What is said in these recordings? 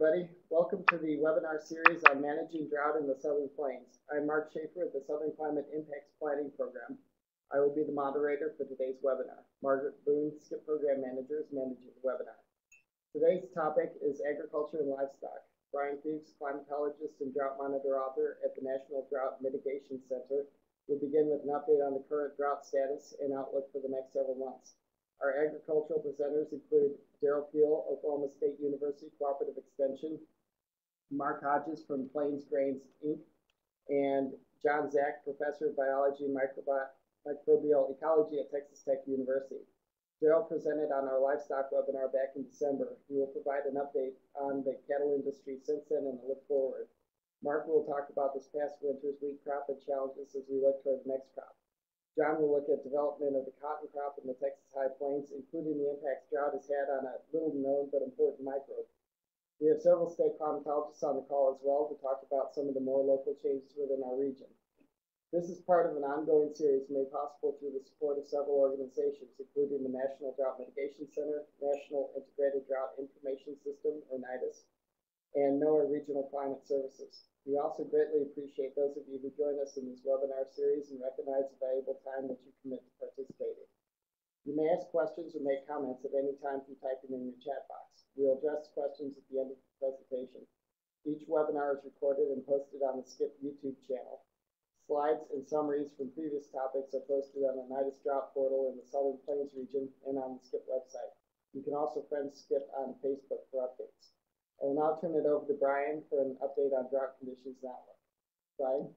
everybody. Welcome to the webinar series on managing drought in the Southern Plains. I'm Mark Shafer at the Southern Climate Impacts Planning Program. I will be the moderator for today's webinar. Margret Boone, SCIPP Program Manager, is managing the webinar. Today's topic is agriculture and livestock. Brian Fuchs, climatologist and drought monitor author at the National Drought Mitigation Center, will begin with an update on the current drought status and outlook for the next several months. Our agricultural presenters include Derrell Peel, Oklahoma State University Cooperative Extension, Mark Hodges from Plains Grains Inc., and John Zak, Professor of Biology and Microbial Ecology at Texas Tech University. Derrell presented on our livestock webinar back in December. He will provide an update on the cattle industry since then and a look forward. Mark will talk about this past winter's wheat crop and challenges as we look toward the next crop. John will look at development of the cotton crop in the Texas High Plains, including the impacts drought has had on a little known but important microbe. We have several state climatologists on the call as well to talk about some of the more local changes within our region. This is part of an ongoing series made possible through the support of several organizations, including the National Drought Mitigation Center, National Integrated Drought Information System, or NIDIS, and NOAA Regional Climate Services. We also greatly appreciate those of you who join us in this webinar series and recognize the valuable time that you commit to participating. You may ask questions or make comments at any time through typing in your chat box. We'll address questions at the end of the presentation. Each webinar is recorded and posted on the SCIPP YouTube channel. Slides and summaries from previous topics are posted on the NIDIS Drought portal in the Southern Plains region and on the SCIPP website. You can also friend SCIPP on Facebook for updates. I will turn it over to Brian for an update on drought conditions and outlook. Brian?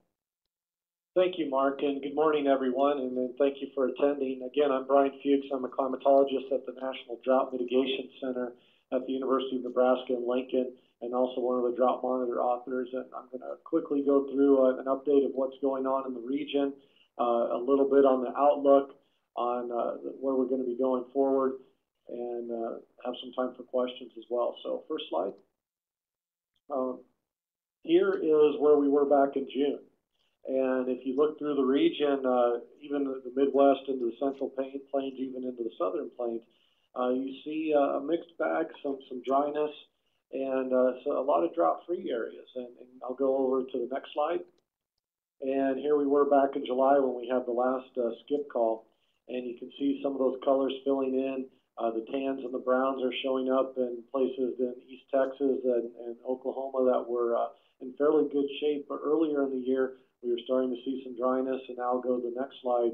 Thank you, Mark, and good morning, everyone, and thank you for attending. Again, I'm Brian Fuchs. I'm a climatologist at the National Drought Mitigation Center at the University of Nebraska in Lincoln, and also one of the Drought Monitor authors. And I'm going to quickly go through uh, an update of what's going on in the region, uh, a little bit on the outlook, on uh, where we're going to be going forward, and uh, have some time for questions as well. So, first slide. Um, here is where we were back in June. And if you look through the region, uh, even the Midwest into the Central Plains, even into the Southern Plains, uh, you see uh, a mixed bag, some some dryness, and uh, so a lot of drought-free areas. And, and, I'll go over to the next slide. And here we were back in July when we had the last uh, SCIPP call, and you can see some of those colors filling in. Uh, the tans and the browns are showing up in places in East Texas and, and Oklahoma that were uh, in fairly good shape. But earlier in the year, we were starting to see some dryness, and I'll go to the next slide.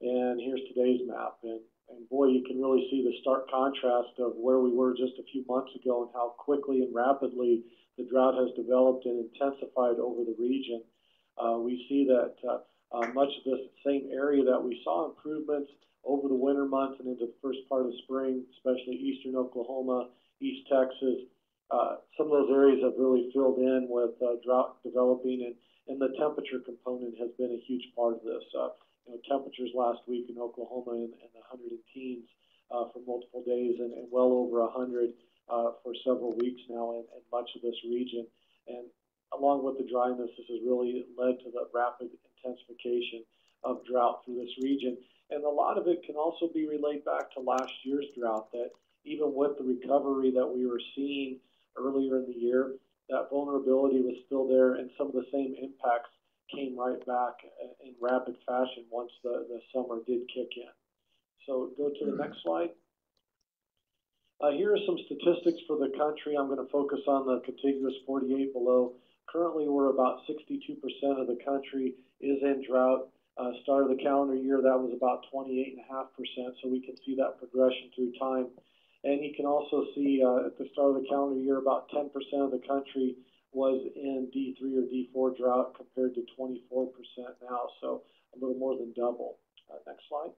And here's today's map. And, and boy, you can really see the stark contrast of where we were just a few months ago and how quickly and rapidly the drought has developed and intensified over the region. Uh, we see that uh, uh, much of this same area that we saw improvements over the winter months and into the first part of spring, especially eastern Oklahoma, East Texas. Uh, some of those areas have really filled in with uh, drought developing, and, and the temperature component has been a huge part of this. Uh, you know, temperatures last week in Oklahoma in, in the 100 teens uh, for multiple days and, and well over 100 uh, for several weeks now in, in much of this region. And along with the dryness, this has really led to the rapid intensification of drought through this region. And a lot of it can also be relayed back to last year's drought that even with the recovery that we were seeing earlier in the year, that vulnerability was still there and some of the same impacts came right back in rapid fashion once the, the summer did kick in. So go to the mm-hmm. next slide. Uh, here are some statistics for the country. I'm going to focus on the contiguous 48 below. Currently, we're about 62% of the country is in drought. Uh, start of the calendar year, that was about 28.5%, so we can see that progression through time. And you can also see uh, at the start of the calendar year, about 10% of the country was in D3 or D4 drought compared to 24% now, so a little more than double. Uh, next slide.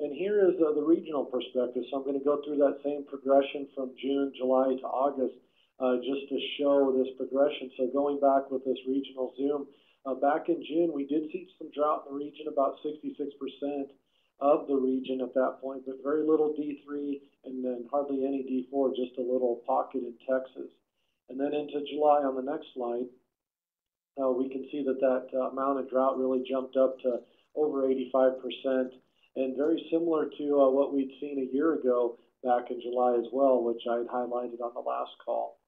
And here is uh, the regional perspective. So I'm going to go through that same progression from June, July to August uh, just to show this progression. So going back with this regional zoom, uh, back in June, we did see some drought in the region, about 66% of the region at that point, but very little D3 and then hardly any D4, just a little pocket in Texas. And then into July on the next slide, uh, we can see that that uh, amount of drought really jumped up to over 85%, and very similar to uh, what we'd seen a year ago, back in July as well, which I had highlighted on the last call.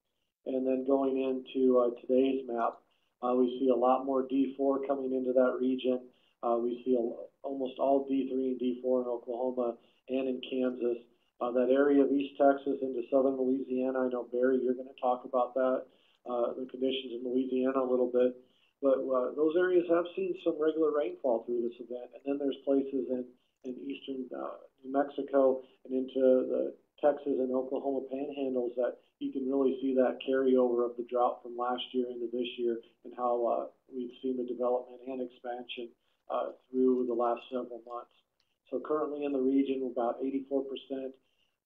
And then going into uh, today's map, uh, we see a lot more D4 coming into that region. Uh, we see a, almost all D3 and D4 in Oklahoma and in Kansas. Uh, that area of East Texas into southern Louisiana, I know Barry, you're going to talk about that, uh, the conditions in Louisiana a little bit. But uh, those areas have seen some regular rainfall through this event. And then there's places in, in eastern uh, New Mexico and into the Texas and Oklahoma panhandles that you can really see that carryover of the drought from last year into this year and how uh, we've seen the development and expansion uh, through the last several months. So currently in the region, about 84%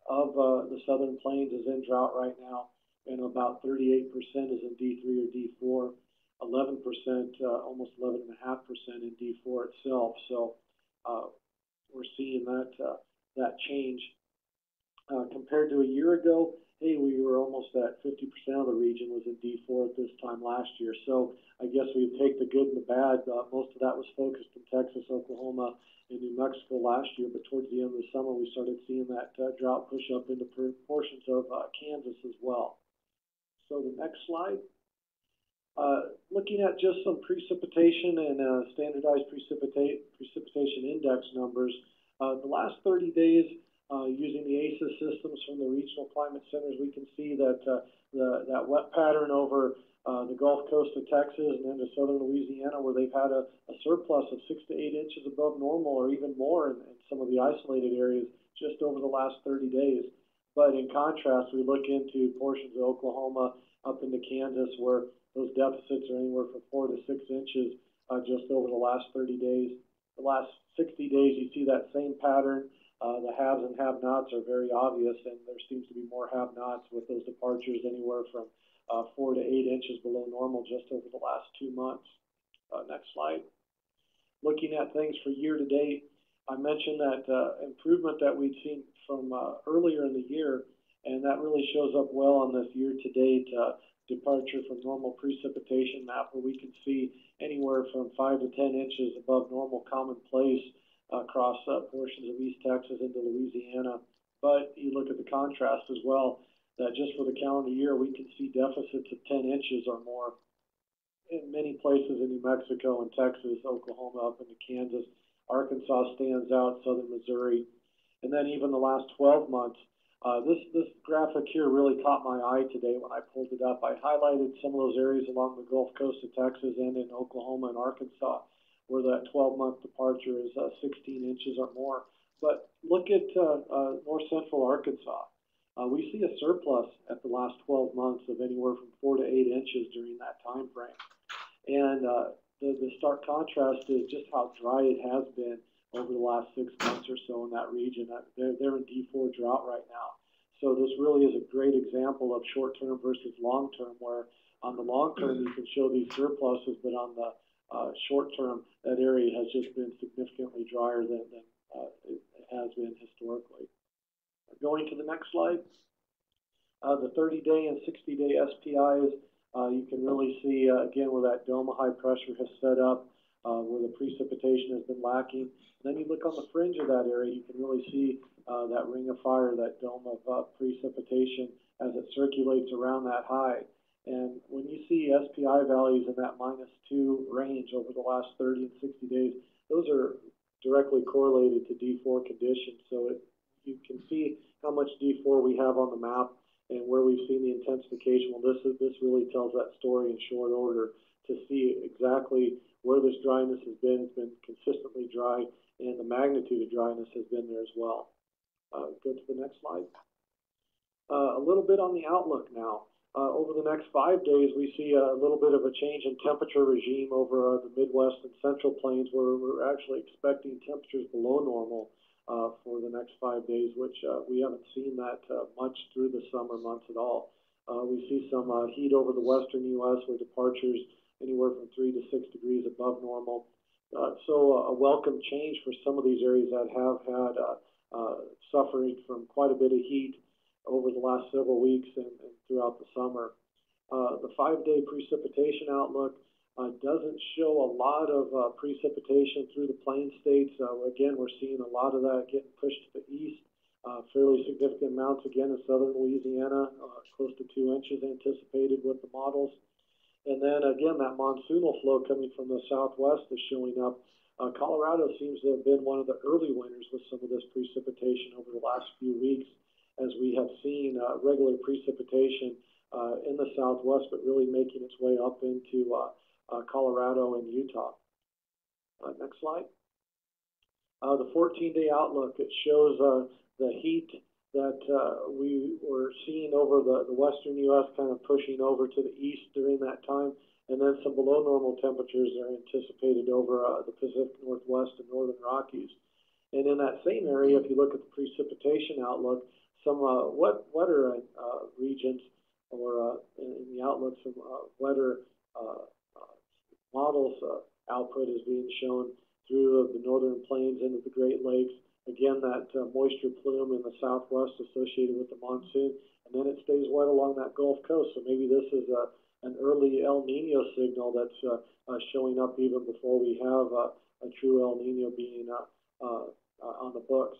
of uh, the southern plains is in drought right now, and about 38% is in D3 or D4, 11%, uh, almost 11.5% in D4 itself. So uh, we're seeing that uh, that change compared to a year ago. Hey, we were almost at 50% of the region was in D4 at this time last year. So I guess we take the good and the bad. Uh, most of that was focused in Texas, Oklahoma, and New Mexico last year, but towards the end of the summer, we started seeing that uh, drought push up into portions of uh, Kansas as well. So the next slide. Uh, looking at just some precipitation and uh, standardized precipitate, precipitation index numbers, uh, the last 30 days, uh, using the ACIS systems from the regional climate centers, we can see that uh, the, that wet pattern over uh, the Gulf Coast of Texas and into southern Louisiana, where they've had a, a surplus of six to eight inches above normal, or even more in, in some of the isolated areas just over the last 30 days. But in contrast, we look into portions of Oklahoma up into Kansas, where those deficits are anywhere from four to six inches uh, just over the last 30 days. The last 60 days, you see that same pattern. Uh, the haves and have-nots are very obvious, and there seems to be more have-nots with those departures anywhere from uh, four to eight inches below normal just over the last two months. Uh, next slide. Looking at things for year to date, I mentioned that uh, improvement that we'd seen from uh, earlier in the year, and that really shows up well on this year to date uh, departure from normal precipitation map, where we can see anywhere from five to 10 inches above normal commonplace across uh, portions of East Texas into Louisiana. But you look at the contrast as well, that just for the calendar year, we can see deficits of 10 inches or more in many places in New Mexico and Texas, Oklahoma, up into Kansas. Arkansas stands out, southern Missouri. And then even the last 12 months, uh, this, this graphic here really caught my eye today when I pulled it up. I highlighted some of those areas along the Gulf Coast of Texas and in Oklahoma and Arkansas where that 12-month departure is uh, 16 inches or more. But look at uh, uh, north central Arkansas. Uh, we see a surplus at the last 12 months of anywhere from four to eight inches during that time frame. And uh, the, the stark contrast is just how dry it has been over the last six months or so in that region. Uh, they're, they're in D4 drought right now. So this really is a great example of short-term versus long-term, where on the long term you can show these surpluses, but on the uh, short term, that area has just been significantly drier than, than uh, it has been historically. Going to the next slide, uh, the 30-day and 60-day SPIs, uh, you can really see, uh, again, where that dome of high pressure has set up, uh, where the precipitation has been lacking. And then you look on the fringe of that area, you can really see that ring of fire, that dome of precipitation as it circulates around that high. And when you see SPI values in that minus two range over the last 30 and 60 days, those are directly correlated to D4 conditions. So it, you can see how much D4 we have on the map and where we've seen the intensification. Well, this, is, this really tells that story in short order to see exactly where this dryness has been. It's been consistently dry, and the magnitude of dryness has been there as well. Uh, go to the next slide. Uh, a little bit on the outlook now. Uh, over the next five days, we see a little bit of a change in temperature regime over uh, the Midwest and Central Plains, where we're actually expecting temperatures below normal uh, for the next five days, which uh, we haven't seen that uh, much through the summer months at all. Uh, we see some heat over the western U.S. with departures anywhere from three to six degrees above normal. so a welcome change for some of these areas that have had suffering from quite a bit of heat over the last several weeks and, and throughout the summer. Uh, the five-day precipitation outlook uh, doesn't show a lot of uh, precipitation through the plain states. Uh, again, we're seeing a lot of that getting pushed to the east Uh, fairly significant amounts again in southern Louisiana, uh, close to two inches anticipated with the models. And then again, that monsoonal flow coming from the southwest is showing up. Colorado seems to have been one of the early winners with some of this precipitation over the last few weeks, as we have seen uh, regular precipitation uh, in the southwest, but really making its way up into uh, uh, Colorado and Utah. Uh, next slide. The 14-day outlook, it shows the heat that we were seeing over the, the western U.S. kind of pushing over to the east during that time, and then some below normal temperatures are anticipated over the Pacific Northwest and Northern Rockies. And in that same area, if you look at the precipitation outlook, some uh, wet, wetter uh, regions or uh, in, the outlook, some wetter models output is being shown through the northern plains into the Great Lakes. Again, that moisture plume in the southwest associated with the monsoon, and then it stays wet along that Gulf Coast. So maybe this is a, an early El Nino signal that's uh, uh, showing up even before we have uh, a true El Nino being on the books.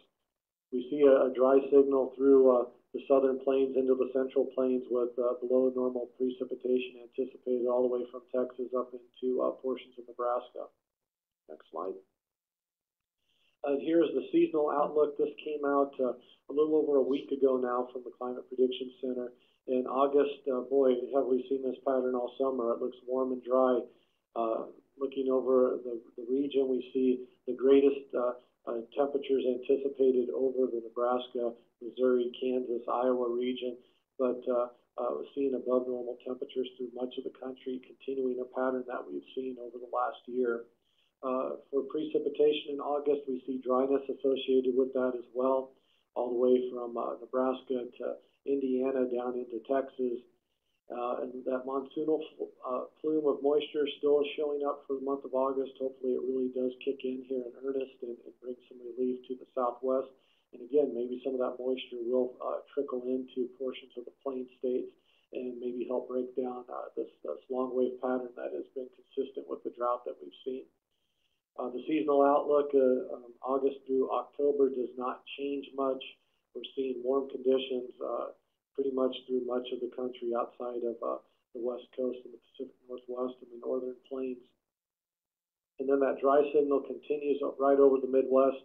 We see a, a dry signal through uh, the southern plains into the central plains with uh, below normal precipitation anticipated all the way from Texas up into uh, portions of Nebraska. Next slide. Uh, here's the seasonal outlook. This came out uh, a little over a week ago now from the Climate Prediction Center. In August, uh, boy, have we seen this pattern all summer. It looks warm and dry. Uh, looking over the, the region, we see the greatest uh, uh, temperatures anticipated over the Nebraska, Missouri, Kansas, Iowa region, but uh, uh, seeing above normal temperatures through much of the country, continuing a pattern that we've seen over the last year. Uh, for precipitation in August, we see dryness associated with that as well, all the way from uh, Nebraska to Indiana down into Texas. Uh, and that monsoonal uh, plume of moisture still is showing up for the month of August. Hopefully, it really does kick in here in earnest and, and bring some relief to the southwest. And again, maybe some of that moisture will uh, trickle into portions of the plain states and maybe help break down uh, this, this long wave pattern that has been consistent with the drought that we've seen. Uh, the seasonal outlook, uh, um, August through October, does not change much. We're seeing warm conditions uh, pretty much through much of the country outside of uh, the west coast and the Pacific Northwest and the northern plains. And then that dry signal continues right over the Midwest,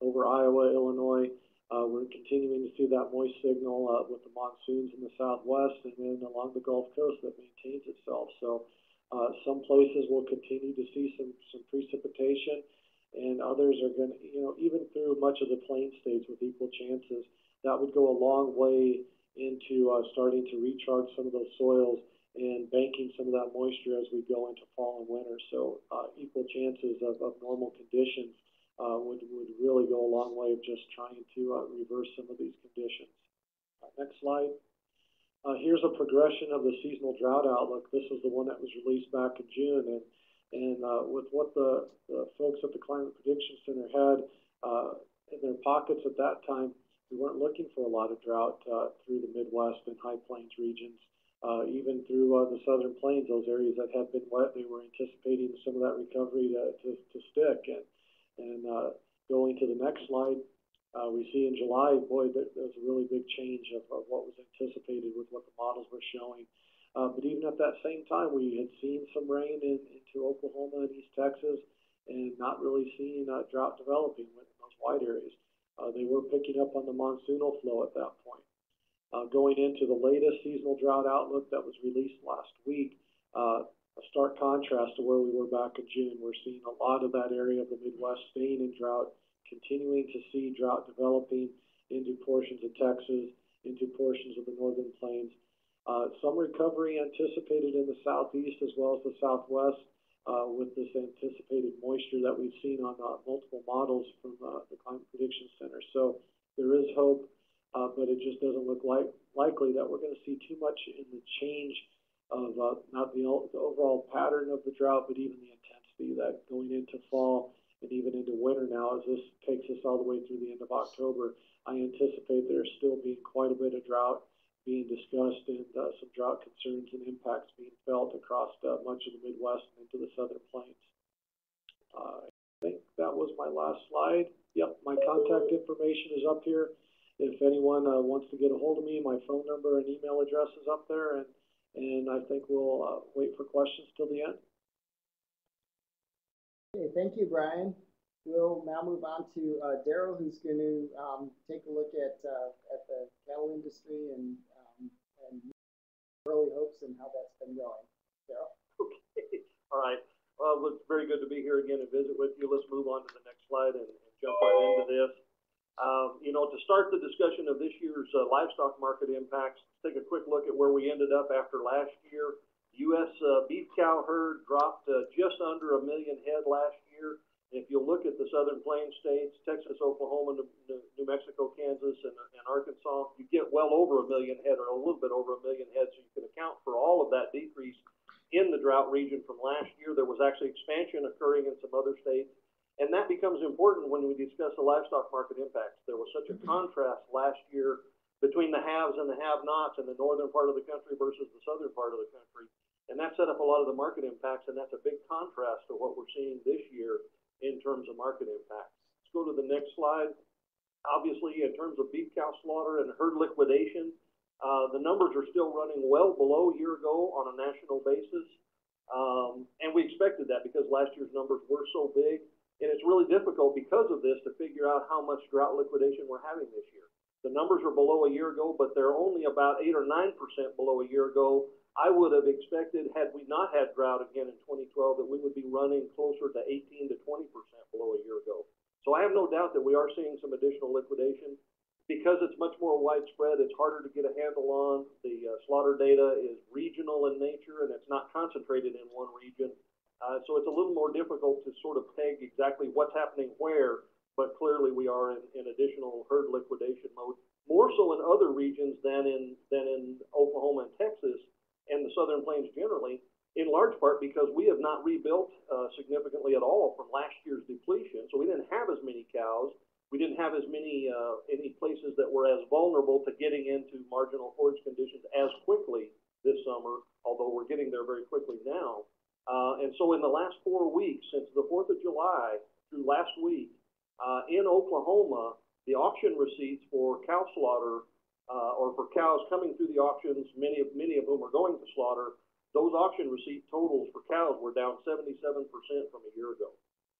over Iowa, Illinois. Uh, we're continuing to see that moist signal uh, with the monsoons in the southwest and then along the Gulf Coast that maintains itself. So uh, some places will continue to see some, some precipitation, and others are going to, you know, even through much of the plain states with equal chances, that would go a long way into uh, starting to recharge some of those soils and banking some of that moisture as we go into fall and winter. So uh, equal chances of, of normal conditions uh, would, would really go a long way of just trying to uh, reverse some of these conditions. Next slide. Uh, here's a progression of the seasonal drought outlook. This is the one that was released back in June, and and uh, with what the, the folks at the Climate Prediction Center had in their pockets at that time, we weren't looking for a lot of drought uh, through the Midwest and High Plains regions. Uh, even through uh, the southern plains, those areas that had been wet, they were anticipating some of that recovery to, to, to stick. And, and uh, going to the next slide, uh, we see in July, boy, there was a really big change of, of what was anticipated with what the models were showing. Uh, but even at that same time, we had seen some rain in, into Oklahoma and East Texas and not really seeing uh, drought developing in those wide areas. Uh, they were picking up on the monsoonal flow at that point. Uh, going into the latest seasonal drought outlook that was released last week, uh, a stark contrast to where we were back in June. We're seeing a lot of that area of the Midwest staying in drought continuing to see drought developing into portions of Texas, into portions of the northern plains. Uh, some recovery anticipated in the southeast as well as the southwest uh, with this anticipated moisture that we've seen on uh, multiple models from uh, the Climate Prediction Center. So there is hope, uh, but it just doesn't look like likely that we're going to see too much in the change of uh, not the, the overall pattern of the drought, but even the intensity that going into fall and even into winter now, as this takes us all the way through the end of October, I anticipate there's still being quite a bit of drought being discussed and uh, some drought concerns and impacts being felt across uh, much of the Midwest and into the southern plains. Uh, I think that was my last slide. Yep, my contact information is up here. if anyone, uh, wants to get a hold of me, my phone number and email address is up there, and, and I think we'll, uh, wait for questions till the end. Okay, thank you, Brian. We'll now move on to, uh, Derrell, who's going to, um, take a look at, at the cattle industry and early hopes and how that's been going. Derrell? Okay, all right. Well, it's very good to be here again and visit with you. Let's move on to the next slide and, and jump right into this. Um, you know, to start the discussion of this year's uh, livestock market impacts, let's take a quick look at where we ended up after last year. U.S. Uh, beef cow herd dropped uh, just under a million head last year. If you look at the southern plains states, Texas, Oklahoma, New, Mexico, Kansas, and, and Arkansas, you get well over a million head or a little bit over a million head. So you can account for all of that decrease in the drought region from last year. There was actually expansion occurring in some other states. And that becomes important when we discuss the livestock market impacts. There was such a mm-hmm. contrast last year between the haves and the have-nots in the northern part of the country versus the southern part of the country. And that set up a lot of the market impacts, and that's a big contrast to what we're seeing this year in terms of market impacts. Let's go to the next slide. Obviously, in terms of beef cow slaughter and herd liquidation, uh, the numbers are still running well below a year ago on a national basis. Um, and we expected that because last year's numbers were so big. And it's really difficult because of this to figure out how much drought liquidation we're having this year. The numbers are below a year ago, but they're only about eight or nine percent below a year ago. I would have expected, had we not had drought again in 2012, that we would be running closer to 18 to 20 percent below a year ago. So I have no doubt that we are seeing some additional liquidation. Because it's much more widespread, it's harder to get a handle on. The uh, slaughter data is regional in nature and it's not concentrated in one region. Uh, so it's a little more difficult to sort of peg exactly what's happening where, but clearly we are in, in additional herd liquidation mode, more so in other regions than in, than in Oklahoma and Texas and the southern plains generally, in large part because we have not rebuilt, uh, significantly at all from last year's depletion. So we didn't have as many cows. We didn't have as many, uh, any places that were as vulnerable to getting into marginal forage conditions as quickly this summer, although we're getting there very quickly now. Uh, and so in the last four weeks, since the Fourth of July through last week, uh, in Oklahoma, the auction receipts for cow slaughter, uh, or for cows coming through the auctions, many of, many of whom are going to slaughter, those auction receipt totals for cows were down seventy-seven percent from a year ago.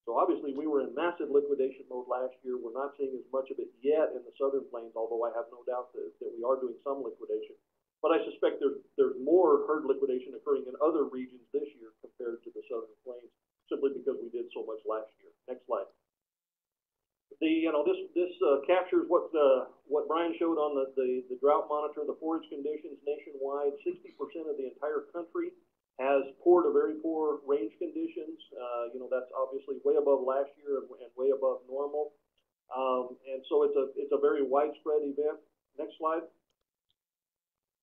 So obviously, we were in massive liquidation mode last year. We're not seeing as much of it yet in the southern plains, although I have no doubt that, that we are doing some liquidation. But I suspect there's, there's more herd liquidation occurring in other regions this year compared to the southern plains, simply because we did so much last year. Next slide. The, you know, this, this, uh, captures what, uh, what Brian showed on the, the, the drought monitor, the forage conditions nationwide. Sixty percent of the entire country has poor to very poor range conditions. Uh, you know, that's obviously way above last year and, and way above normal. Um, and so it's a, it's a very widespread event. Next slide.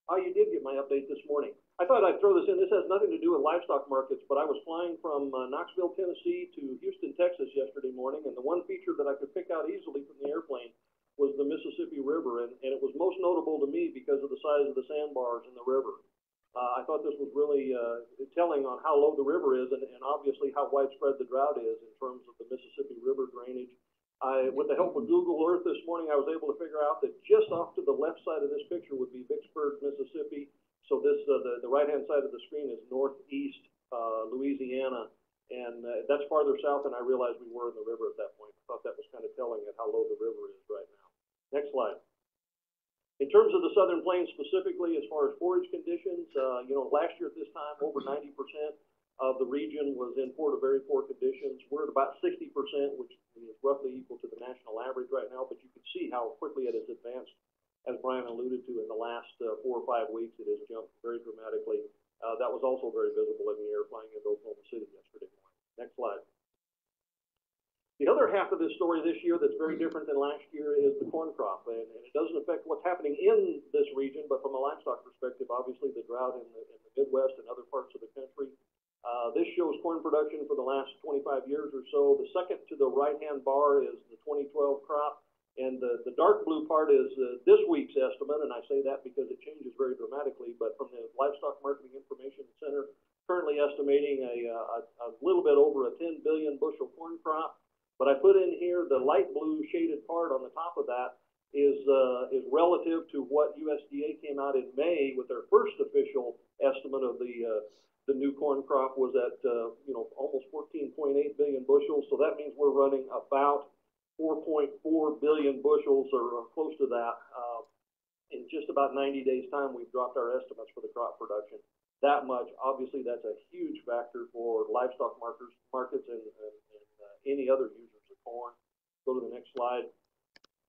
Oh, you did get my update this morning. I thought I'd throw this in. This has nothing to do with livestock markets, but I was flying from uh, Knoxville, Tennessee to Houston, Texas yesterday morning, and the one feature that I could pick out easily from the airplane was the Mississippi River, and, and it was most notable to me because of the size of the sandbars in the river. Uh, I thought this was really uh, telling on how low the river is and, and obviously how widespread the drought is in terms of the Mississippi River drainage. I, with the help of Google Earth this morning, I was able to figure out that just off to the left side of this picture would be Vicksburg, Mississippi. So this, uh, the, the right-hand side of the screen is northeast, uh, Louisiana. And, uh, that's farther south than I realized we were in the river at that point. I thought that was kind of telling at how low the river is right now. Next slide. In terms of the southern plains specifically, as far as forage conditions, uh, you know, last year at this time, over ninety percent of the region was in poor to very poor conditions. We're at about sixty percent, which is roughly equal to the national average right now, but you can see how quickly it has advanced. As Brian alluded to, in the last, uh, four or five weeks, it has jumped very dramatically. Uh, that was also very visible in the air flying into Oklahoma City yesterday morning. Next slide. The other half of this story this year that's very different than last year is the corn crop, and, and it doesn't affect what's happening in this region, but from a livestock perspective, obviously the drought in the, in the Midwest and other parts of the country. Uh, this shows corn production for the last twenty-five years or so. The second to the right-hand bar is the twenty twelve crop, and the, the dark blue part is, uh, this week's estimate, and I say that because it changes very dramatically, but from the Livestock Marketing Information Center, currently estimating a, uh, a, a little bit over a ten billion bushel corn crop. But I put in here the light blue shaded part on the top of that. is, uh, is relative to what USDA came out in May with their first official estimate of the, uh, the new corn crop was at, uh, you know, almost fourteen point eight billion bushels, so that means we're running about four point four billion bushels or close to that. Uh, in just about ninety days' time, we've dropped our estimates for the crop production that much. Obviously, that's a huge factor for livestock markers, markets and, and, and uh, any other users of corn. Go to the next slide.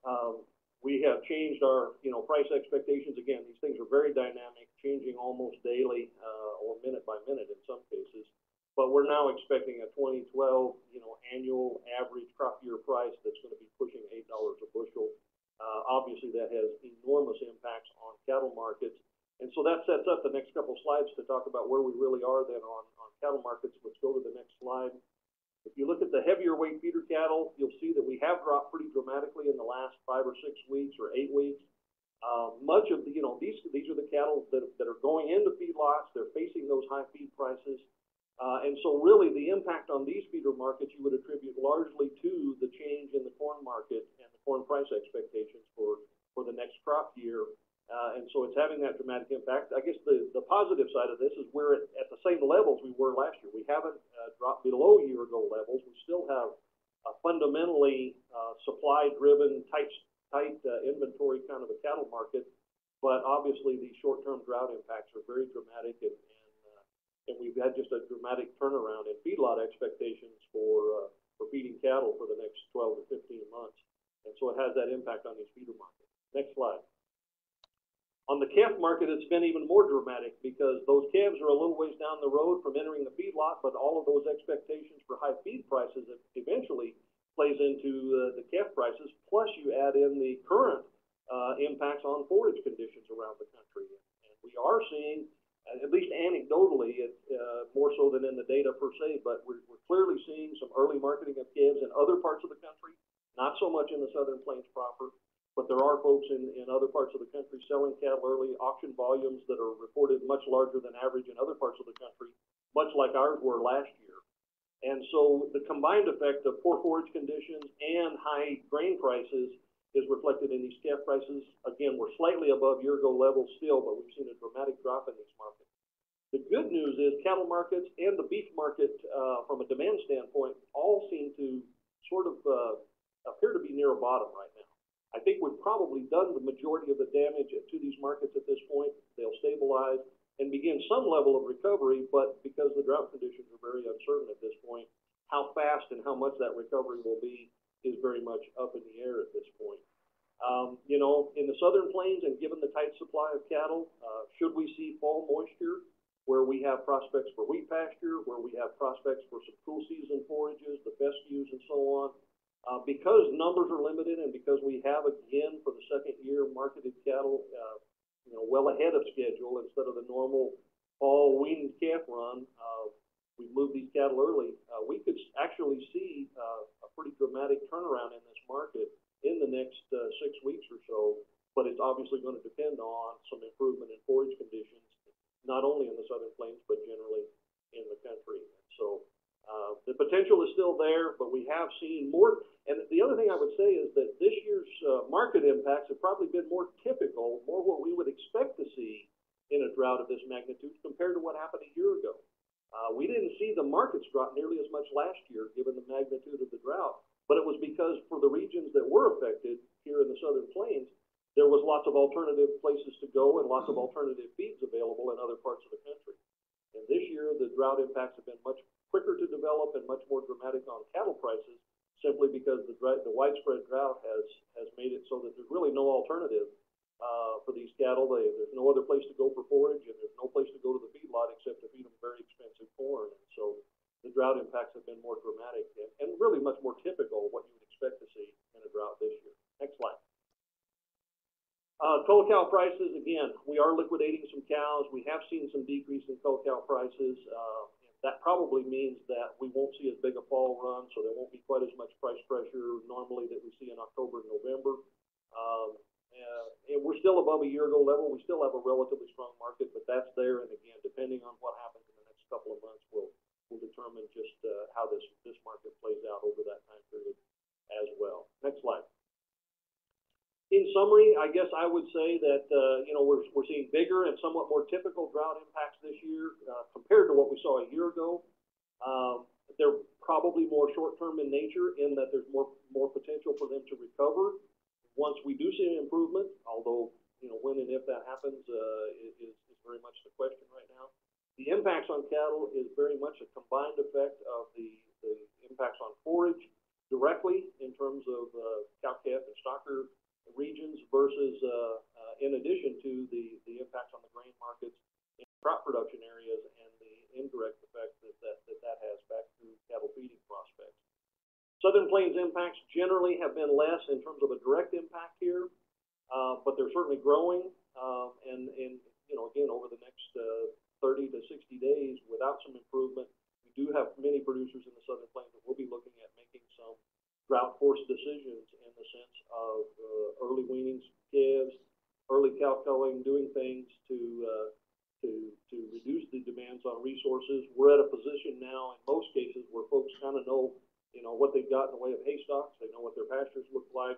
Um, we have changed our, you know, price expectations. Again, these things are very dynamic, changing almost daily, uh, or minute by minute in some cases. But we're now expecting a twenty twelve, you know, annual average crop year price that's gonna be pushing eight dollars a bushel. Uh, obviously, that has enormous impacts on cattle markets. And so that sets up the next couple slides to talk about where we really are then on, on cattle markets. Let's go to the next slide. If you look at the heavier weight feeder cattle, you'll see that we have dropped pretty dramatically in the last five or six weeks or eight weeks. Uh, much of the, you know, these, these are the cattle that, that are going into feedlots. They're facing those high feed prices. Uh, and so really the impact on these feeder markets you would attribute largely to the change in the corn market and the corn price expectations for, for the next crop year. Uh, and so it's having that dramatic impact. I guess the, the positive side of this is we're at, at the same levels we were last year. We haven't uh, dropped below year ago levels. We still have a fundamentally uh, supply driven, tight, tight uh, inventory kind of a cattle market. But obviously, these short term drought impacts are very dramatic, and, and, we've had just a dramatic turnaround in feedlot expectations for, uh, for feeding cattle for the next 12 to 15 months. And so it has that impact on these feeder markets. Next slide. On the calf market, it's been even more dramatic because those calves are a little ways down the road from entering the feedlot, but all of those expectations for high feed prices eventually plays into uh, the calf prices. Plus, you add in the current uh, impacts on forage conditions around the country, and we are seeing, at least anecdotally, it, uh, more so than in the data per se, but we're, we're clearly seeing some early marketing of calves in other parts of the country, not so much in the southern plains proper but there are folks in, in other parts of the country selling cattle early, auction volumes that are reported much larger than average in other parts of the country, much like ours were last year. And so the combined effect of poor forage conditions and high grain prices is reflected in these calf prices. Again, we're slightly above year ago levels still, but we've seen a dramatic drop in these markets. The good news is cattle markets and the beef market, uh, from a demand standpoint, all seem to sort of uh, appear to be near a bottom right now. I think we've probably done the majority of the damage to these markets at this point. They'll stabilize and begin some level of recovery, but because the drought conditions are very uncertain at this point, how fast and how much that recovery will be is very much up in the air at this point. Um, you know, in the southern plains and given the tight supply of cattle, uh, should we see fall moisture where we have prospects for wheat pasture, where we have prospects for some cool season forages, the fescues and so on, uh, because numbers are limited and because we have again for the second year marketed cattle, uh, you know, well ahead of schedule instead of the normal fall weaned calf run, uh, we moved these cattle early. Uh, we could actually see uh, pretty dramatic turnaround in this market in the next uh, six weeks or so, but it's obviously going to depend on some improvement in forage conditions, not only in the southern plains but generally in the country. So uh, the potential is still there, but we have seen more. And the other thing I would say is that this year's uh, market impacts have probably been more typical, more what we would expect to see in a drought of this magnitude compared to what happened a year ago. Uh, we didn't see the markets drop nearly as much last year, given the magnitude of the drought, but it was because for the regions that were affected here in the southern plains, there was lots of alternative places to go and lots of alternative feeds available in other parts of the country. And this year, the drought impacts have been much quicker to develop and much more dramatic on cattle prices, simply because the, the widespread drought has, has made it so that there's really no alternative uh, for these cattle. They, there's no other place to go for forage, and there's no place to go to the feedlot except to feed them very expensive corn. And so the drought impacts have been more dramatic and, and really much more typical of what you would expect to see in a drought this year. Next slide. Uh, cull cow prices, again, we are liquidating some cows. We have seen some decrease in cull cow prices. Uh, that probably means that we won't see as big a fall run, so there won't be quite as much price pressure normally that we see in October and November. Um, uh, and we're still above a year ago level. We still have a relatively strong market, but that's there. And again, depending on what happens in the next couple of months, will will determine just uh, how this this market plays out over that time period as well. Next slide. In summary, I guess I would say that, uh, you know, we're, we're seeing bigger and somewhat more typical drought impacts this year, uh, compared to what we saw a year ago. Um, they're probably more short-term in nature in that there's more, more potential for them to recover. Once we do see an improvement, although, you know, when and if that happens, uh, is, is very much the question right now. The impacts on cattle is very much a combined effect of the, the impacts on forage directly in terms of, uh, cow-calf and stocker regions versus, uh, uh, in addition to the, the impacts on the grain markets in crop production areas and the indirect effect that that, that, that has back to cattle feeding prospects. Southern Plains impacts generally have been less in terms of a direct impact here, uh, but they're certainly growing. Um, and, and, you know, again, over the next, uh, thirty to sixty days, without some improvement, we do have many producers in the Southern Plains that will be looking at making some drought force decisions in the sense of, uh, early weanings, calves, early cow culling, doing things to, uh, to, to reduce the demands on resources. We're at a position now, in most cases, where folks kind of know, you know, what they've got in the way of hay stocks, they know what their pastures look like.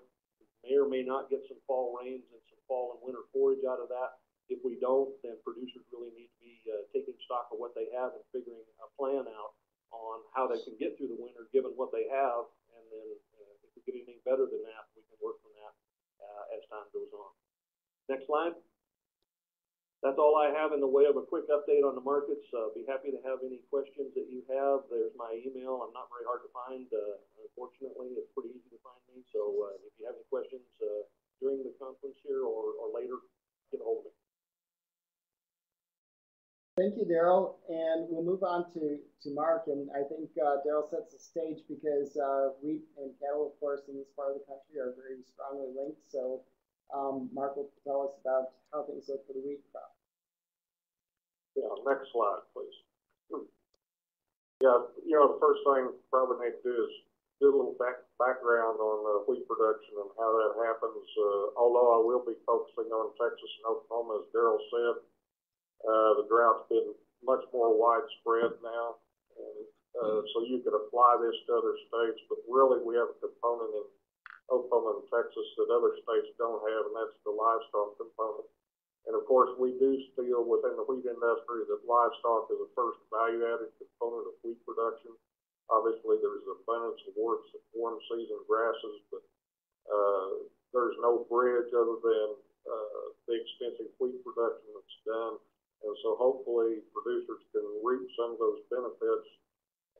May or may not get some fall rains and some fall and winter forage out of that. If we don't, then producers really need to be, uh, taking stock of what they have and figuring a plan out on how they can get through the winter, given what they have. And then, uh, if we get anything better than that, we can work from that, uh, as time goes on. Next slide. That's all I have in the way of a quick update on the markets. Uh, be happy to have any questions that you have. There's my email. I'm not very hard to find, uh, unfortunately. It's pretty easy to find me. So, uh, if you have any questions, uh, during the conference here or, or later, get a hold of me. Thank you, Derrell, and we'll move on to, to Mark, and I think, uh, Derrell sets the stage because, uh, wheat and cattle, of course, in this part of the country are very strongly linked, so, um, Mark will tell us about how things look for the wheat crop. Yeah, next slide, please. Yeah, you know, the first thing probably need to do is do a little back, background on, uh, wheat production and how that happens. Uh, although I will be focusing on Texas and Oklahoma, as Derrell said, uh, the drought's been much more widespread now. And, uh, so you could apply this to other states, but really we have a component in Oklahoma and Texas that other states don't have, and that's the livestock component. And of course, we do feel within the wheat industry that livestock is the first value-added component of wheat production. Obviously, there's abundance of warm, warm season grasses, but, uh, there's no bridge other than, uh, the extensive wheat production that's done. And so hopefully producers can reap some of those benefits,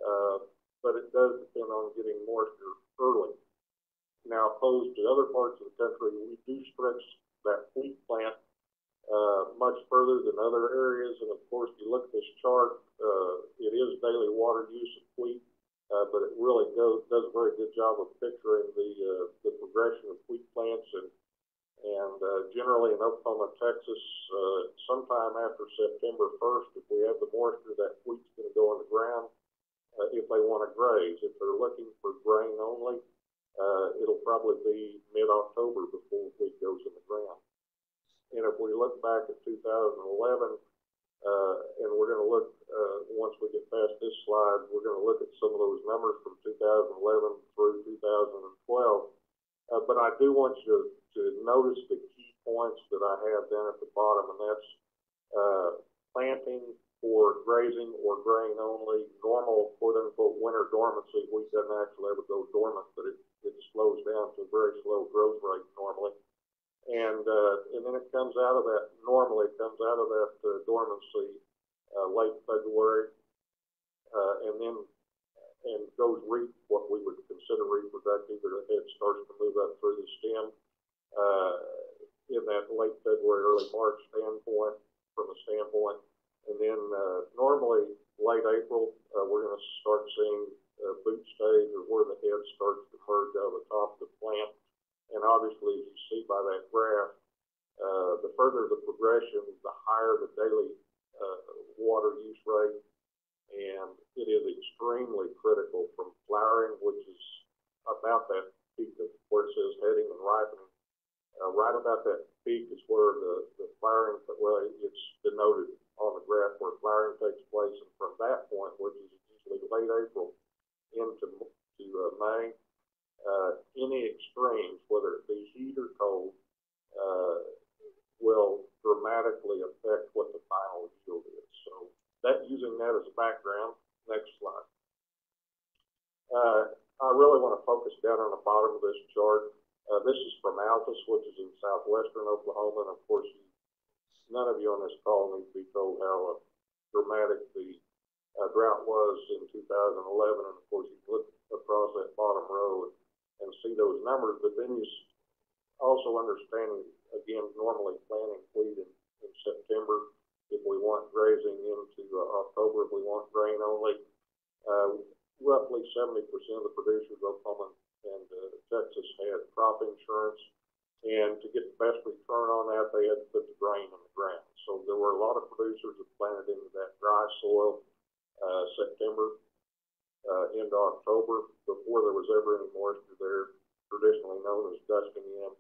uh, but it does depend on getting moisture early. Now, opposed to other parts of the country, we do stretch that wheat plant uh, much further than other areas. And of course, if you look at this chart, uh, it is daily water use of wheat, uh, but it really goes, does a very good job of picturing the, uh, the progression of wheat plants. And, and uh, generally in Oklahoma, Texas, uh, sometime after September 1st, if we have the moisture, that wheat's going to go in the ground uh, if they want to graze. If they're looking for grain only, uh, it'll probably be mid-October before wheat goes in the ground. And if we look back at 2011, uh, and we're going to look, uh, once we get past this slide, we're going to look at some of those numbers from 2011 through 2012. Uh, but I do want you to, to notice the key points that I have down at the bottom, and that's uh, planting for grazing or grain only, normal quote unquote winter dormancy. Wheat doesn't actually ever go dormant, but it, it slows down to a very slow growth rate normally. And, uh, and then it comes out of that, normally it comes out of that uh, dormancy uh, late February, uh, and then and goes re what we would consider reproductive, or it starts to move up through the stem uh, in that late February, early March standpoint, from a standpoint. And then uh, normally late April, uh, we're going to start seeing uh, boot stage or where the head starts to merge out of the top of the plant. And obviously, you see by that graph, uh, the further the progression, the higher the daily uh, water use rate. And it is extremely critical from flowering, which is about that peak of where it says heading and ripening. Uh, right about that peak is where the, the flowering, well, it's denoted on the graph where flowering takes place. And from that point, which is usually late April into to, uh, May, uh, any extremes, whether it be heat or cold, uh, will dramatically affect what the final yield is. So that using that as a background, next slide. Uh, I really want to focus down on the bottom of this chart. Uh, this is from Altus, which is in southwestern Oklahoma, and of course, none of you on this call need to be told how uh, dramatic the uh, drought was in 2011, and of course, you look across that bottom row, and see those numbers, but then you also understand, again, normally planting wheat in, in September, if we want grazing into uh, October, if we want grain only, uh, roughly seventy percent of the producers of Oklahoma and uh, Texas had crop insurance. And to get the best return on that, they had to put the grain in the ground. So there were a lot of producers that planted into that dry soil, uh, September, uh, into October, before there was ever any moisture there, traditionally known as dusting in.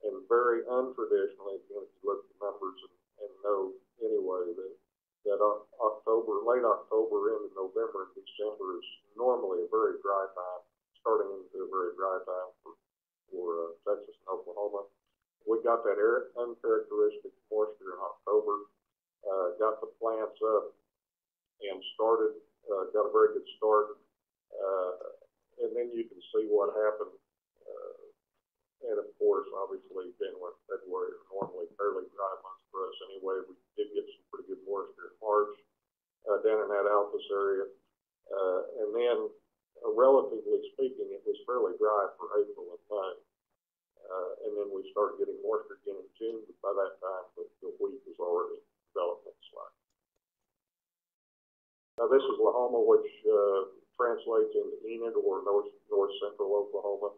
And very untraditionally, again, if you look at the numbers and, and know anyway that that October, late October into November and December is normally a very dry time, starting into a very dry time for, for, uh, Texas and Oklahoma. We got that air, uncharacteristic moisture in October, uh, got the plants up and started, uh, got a very good start. Uh, and then you can see what happened, uh, and of course, obviously, January, February are normally fairly dry months for us anyway. We did get some pretty good moisture in March, uh, down in that Altus area. Uh, and then, uh, relatively speaking, it was fairly dry for April and May. Uh, and then we started getting moisture again in June, but by that time, the, the wheat was already development slide. Now, this is Lahoma, which, uh, translates into Enid or north, north central Oklahoma.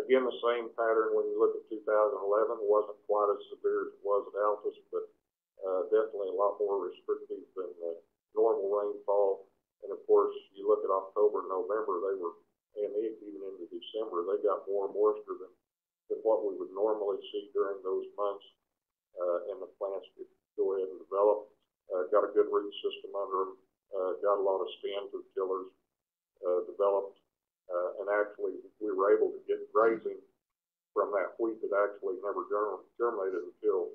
Again, the same pattern when you look at two thousand eleven, wasn't quite as severe as it was at Altus, but, uh, definitely a lot more restrictive than, uh, normal rainfall. And of course, you look at October, November, they were, and even into December, they got more moisture than, than what we would normally see during those months. Uh, and the plants could go ahead and develop, uh, got a good root system under them, uh, got a lot of stems of tillers, uh, developed. Uh, and actually, we were able to get grazing from that wheat that actually never germ- germinated until,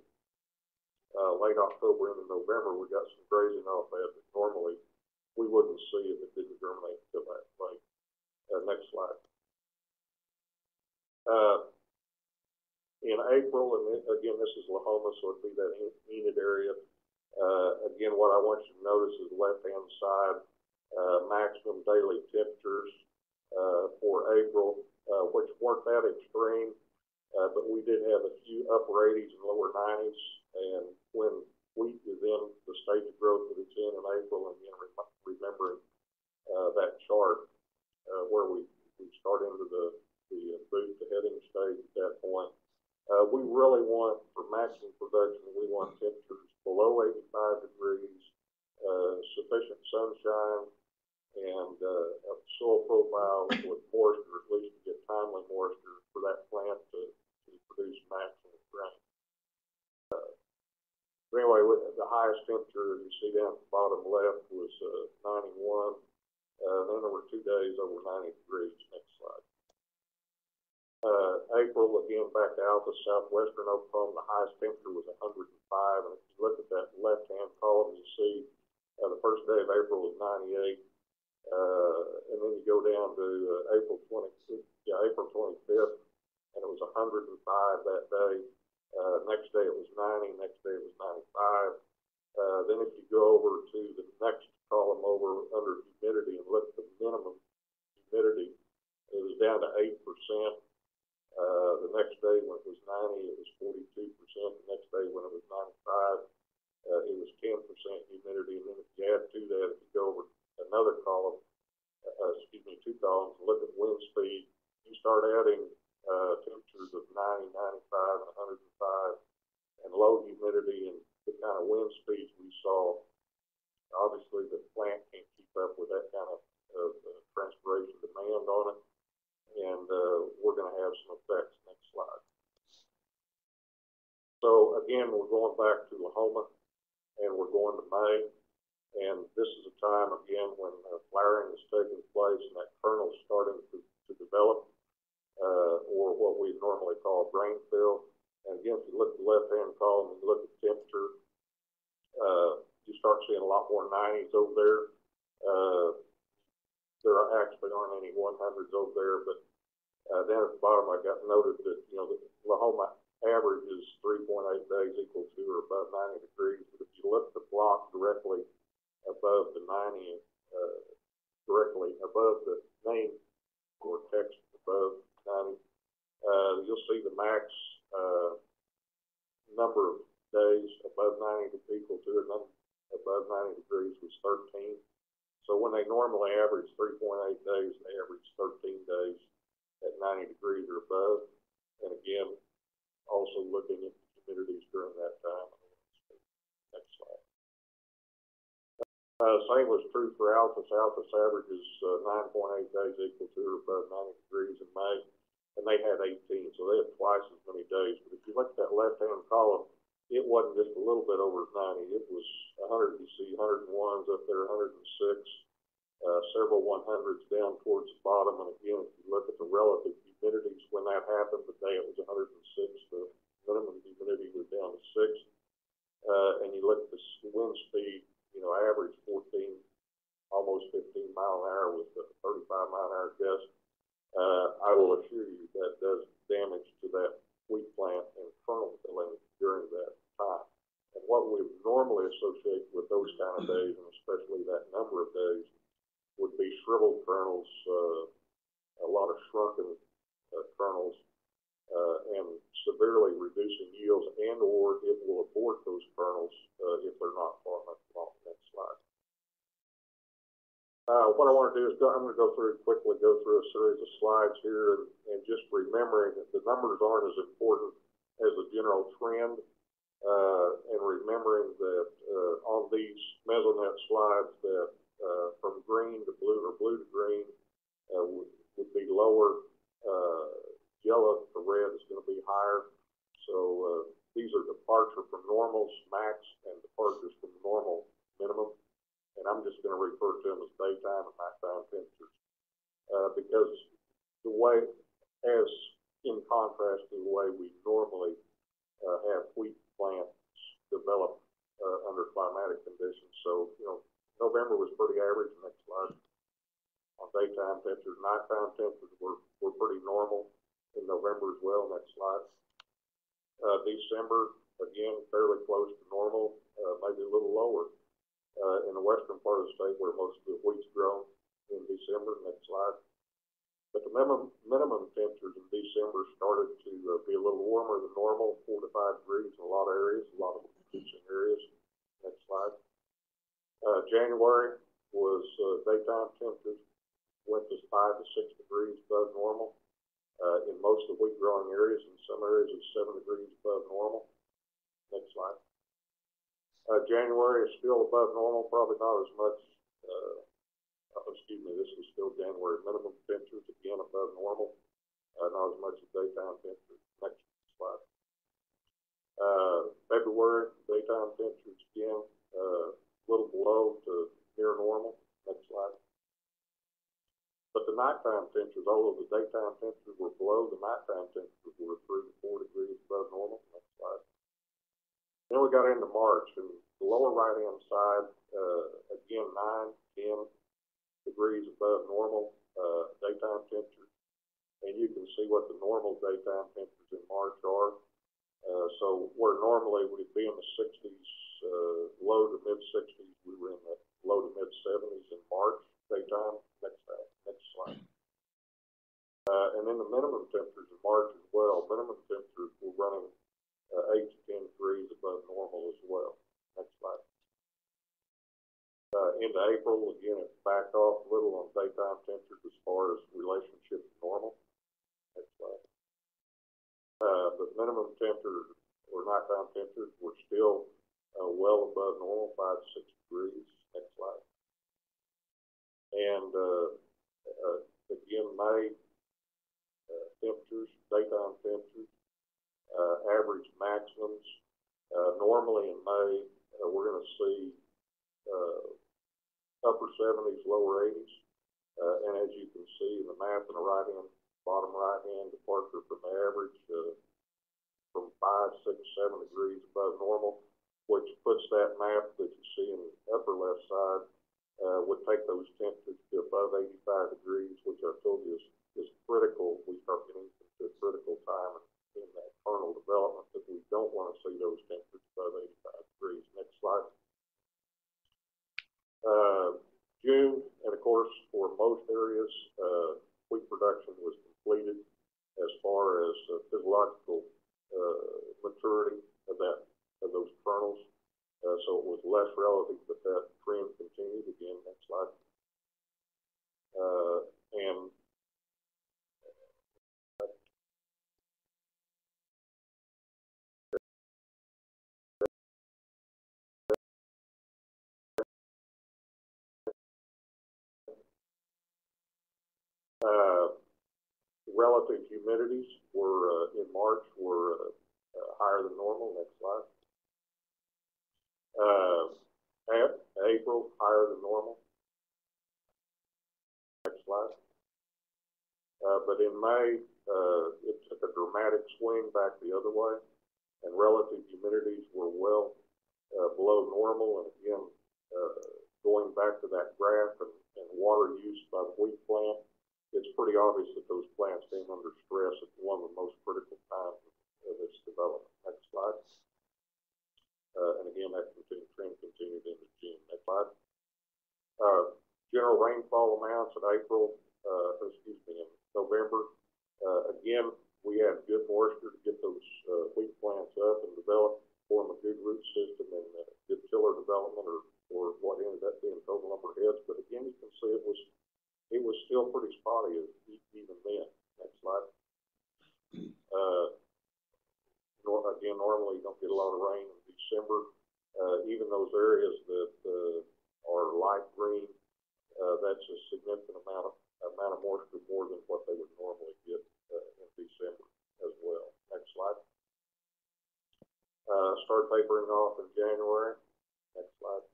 uh, late October into November. We got some grazing off that that normally we wouldn't see if it didn't germinate until that late. Uh, next slide. Uh, in April, and again, this is Lahoma, so it'd be that Enid area. Uh, again, what I want you to notice is the left-hand side, maximum daily temperatures, uh, for April, uh, which weren't that extreme. Uh, but we did have a few upper eighties and lower nineties, and when wheat is in the stage of growth that it's in in April, and again, rem- remembering, uh, that chart, uh, where we, we start into the, the uh, boot, the heading stage at that point. Uh, we really want, for maximum production, we want temperatures below eighty-five degrees, uh, sufficient sunshine, and, uh, a soil profile with moisture, at least to get timely moisture for that plant to, to produce maximum grain. Uh, so Anyway, the highest temperature you see down at the bottom left was, uh, ninety-one, uh, then there were two days over ninety degrees, next slide. Uh, April, again, back to Altus, southwestern Oklahoma, the highest temperature was hundred and five, and if you look at that left-hand column, you see, uh, the first day of April was ninety-eight. Uh, and then you go down to, uh, April twenty, yeah, April twenty-fifth, and it was hundred and five that day. Uh, next day it was ninety, next day it was ninety-five. Uh, then if you go over to the next column over under humidity and look at the minimum humidity, it was down to eight percent. Uh, the next day when it was ninety, it was forty-two percent. The next day when it was ninety-five, uh, it was ten percent humidity. And then if you add to that, if you go over another column, uh, excuse me, two and look at wind speed, you start adding, uh, temperatures of 90, 95, and hundred and five, and low humidity and the kind of wind speeds we saw. Obviously, the plant can't keep up with that kind of, of uh, transpiration demand on it and uh, we're going to have some effects. Next slide. So again, we're going back to Lahoma, and we're going to May, and this is a time again when uh, flowering is taking place and that kernel is starting to, to develop, uh, or what we normally call grain fill. And again, if you look at the left-hand column and look at temperature, uh, you start seeing a lot more nineties over there. Uh, there are actually aren't any one hundreds over there, but, uh, down at the bottom, I got noted that, you know, the Lahoma average is three point eight days equal to or above ninety degrees. But if you look at the block directly above the ninety, uh, directly above the name or text above ninety, uh, you'll see the max, uh, number of days above ninety to equal to a above ninety degrees was thirteen. So when they normally average three point eight days, they average thirteen days at ninety degrees or above. And again, also looking at the communities during that time. Next slide. Uh, same was true for Altus. Altus averages, uh, nine point eight days equal to or above ninety degrees in May, and they had eighteen, so they had twice as many days. But if you look at that left-hand column, it wasn't just a little bit over ninety, it was a hundred, you see hundred and ones up there, hundred and six, uh, several one hundreds down towards the bottom, and again, if you look at the relative humidities when that happened, the day it was hundred and six, the minimum humidity was down to six. Uh, and you look at the wind speed, you know, average fourteen, almost fifteen mile an hour with a thirty-five mile an hour gust. Uh, I will assure you that does damage to that wheat plant and kernel filling during that time. And what we normally associate with those kind of days, and especially that number of days, would be shriveled kernels, uh, a lot of shrunken, uh, kernels, uh, and severely reducing yields and or it will abort those kernels, uh, if they're not far enough along. Slide. Uh, what I want to do is go, I'm going to go through, quickly go through a series of slides here and, and just remembering that the numbers aren't as important as a general trend. Uh, and remembering that, uh, on these mesonet slides that, uh, from green to blue or blue to green, uh, would, would be lower, uh, yellow to red is gonna be higher. So, these are departure from normals, max, and departures from normal minimum. And I'm just gonna refer to them as daytime and nighttime temperatures. Uh, because the way, as in contrast to the way we normally, uh, have wheat plants develop, uh, under climatic conditions. So, you know, November was pretty average, next slide. On daytime temperatures, nighttime temperatures were, were pretty normal in November as well, next slide. Uh, December, again, fairly close to normal, uh, maybe a little lower, uh, in the western part of the state where most of the wheat's grown in December, next slide. But the minimum, minimum temperatures in December started to, uh, be a little warmer than normal, four to five degrees in a lot of areas, a lot of producing areas. Next slide. Uh, January was, uh, daytime temperatures went to five to six degrees above normal. Uh, in most of the wheat growing areas, in some areas it's seven degrees above normal. Next slide. Uh, January is still above normal, probably not as much, uh, uh, excuse me, this is still January minimum temperatures, again above normal, uh, not as much as daytime temperatures. Next slide. Uh, February, daytime temperatures again, uh, little below to near normal. Next slide. But the nighttime temperatures, although the daytime temperatures were below, the nighttime temperatures were three to four degrees above normal. Next slide. Then we got into March, and the lower right-hand side, uh, again, nine, ten degrees above normal, uh, daytime temperature. And you can see what the normal daytime temperatures in March are. Uh, so where normally we'd be in the sixties, uh, low to mid-sixties, we were in the low to mid-seventies in March daytime. Next slide, next slide. Uh, and then the minimum temperatures in March as well, minimum temperatures were running, uh, eight to ten degrees above normal as well. Next slide. Uh, into April, again, it backed off a little on daytime temperatures as far as relationship to normal. Next slide. Uh, but minimum temperature or nighttime temperatures were still, uh, well above normal, five to six degrees. Next slide. And, uh, uh, again, May, uh, temperatures, daytime temperatures, uh, average maximums. Uh, normally in May, uh, we're gonna see, uh, upper seventies, lower eighties. Uh, and as you can see in the map in the right hand, bottom right hand, departure from the average, uh, from five, six, seven degrees above normal. which puts that map that you see in the upper left side, uh, would take those temperatures to above eighty-five degrees, which I told you is, is critical. We start getting to a critical time in that kernel development that we don't want to see those temperatures above eighty-five degrees. Next slide. Uh, June, and of course, for most areas, uh, wheat production was completed as far as uh, physiological, uh, maturity of that, of those kernels. Uh, so it was less relative, but that trend continued again, next slide. Uh, and relative humidities were, uh, in March were, uh, uh, higher than normal. Next slide. Uh, April, higher than normal. Next slide. But in May, it took a dramatic swing back the other way, and relative humidities were well, below normal, and again, going back to that graph and, and water use by the wheat plant, it's pretty obvious that those plants came under stress at one of the most critical times of its development. Next slide. Uh, and again, that continued, trend continued into June. Next slide. Uh, general rainfall amounts in April, uh, excuse me, in November. Uh, again, we had good moisture to get those, uh, wheat plants up and develop, form a good root system and, uh, good tiller development or, or what ended up being total number heads. But again, you can see it was, it was still pretty spotty even then. Next slide. Uh, nor, again, normally you don't get a lot of rain in December. Uh, even those areas that, uh, are light green, uh, that's a significant amount of, amount of moisture more than what they would normally get, uh, in December as well. Next slide. Uh, start papering off in January. Next slide.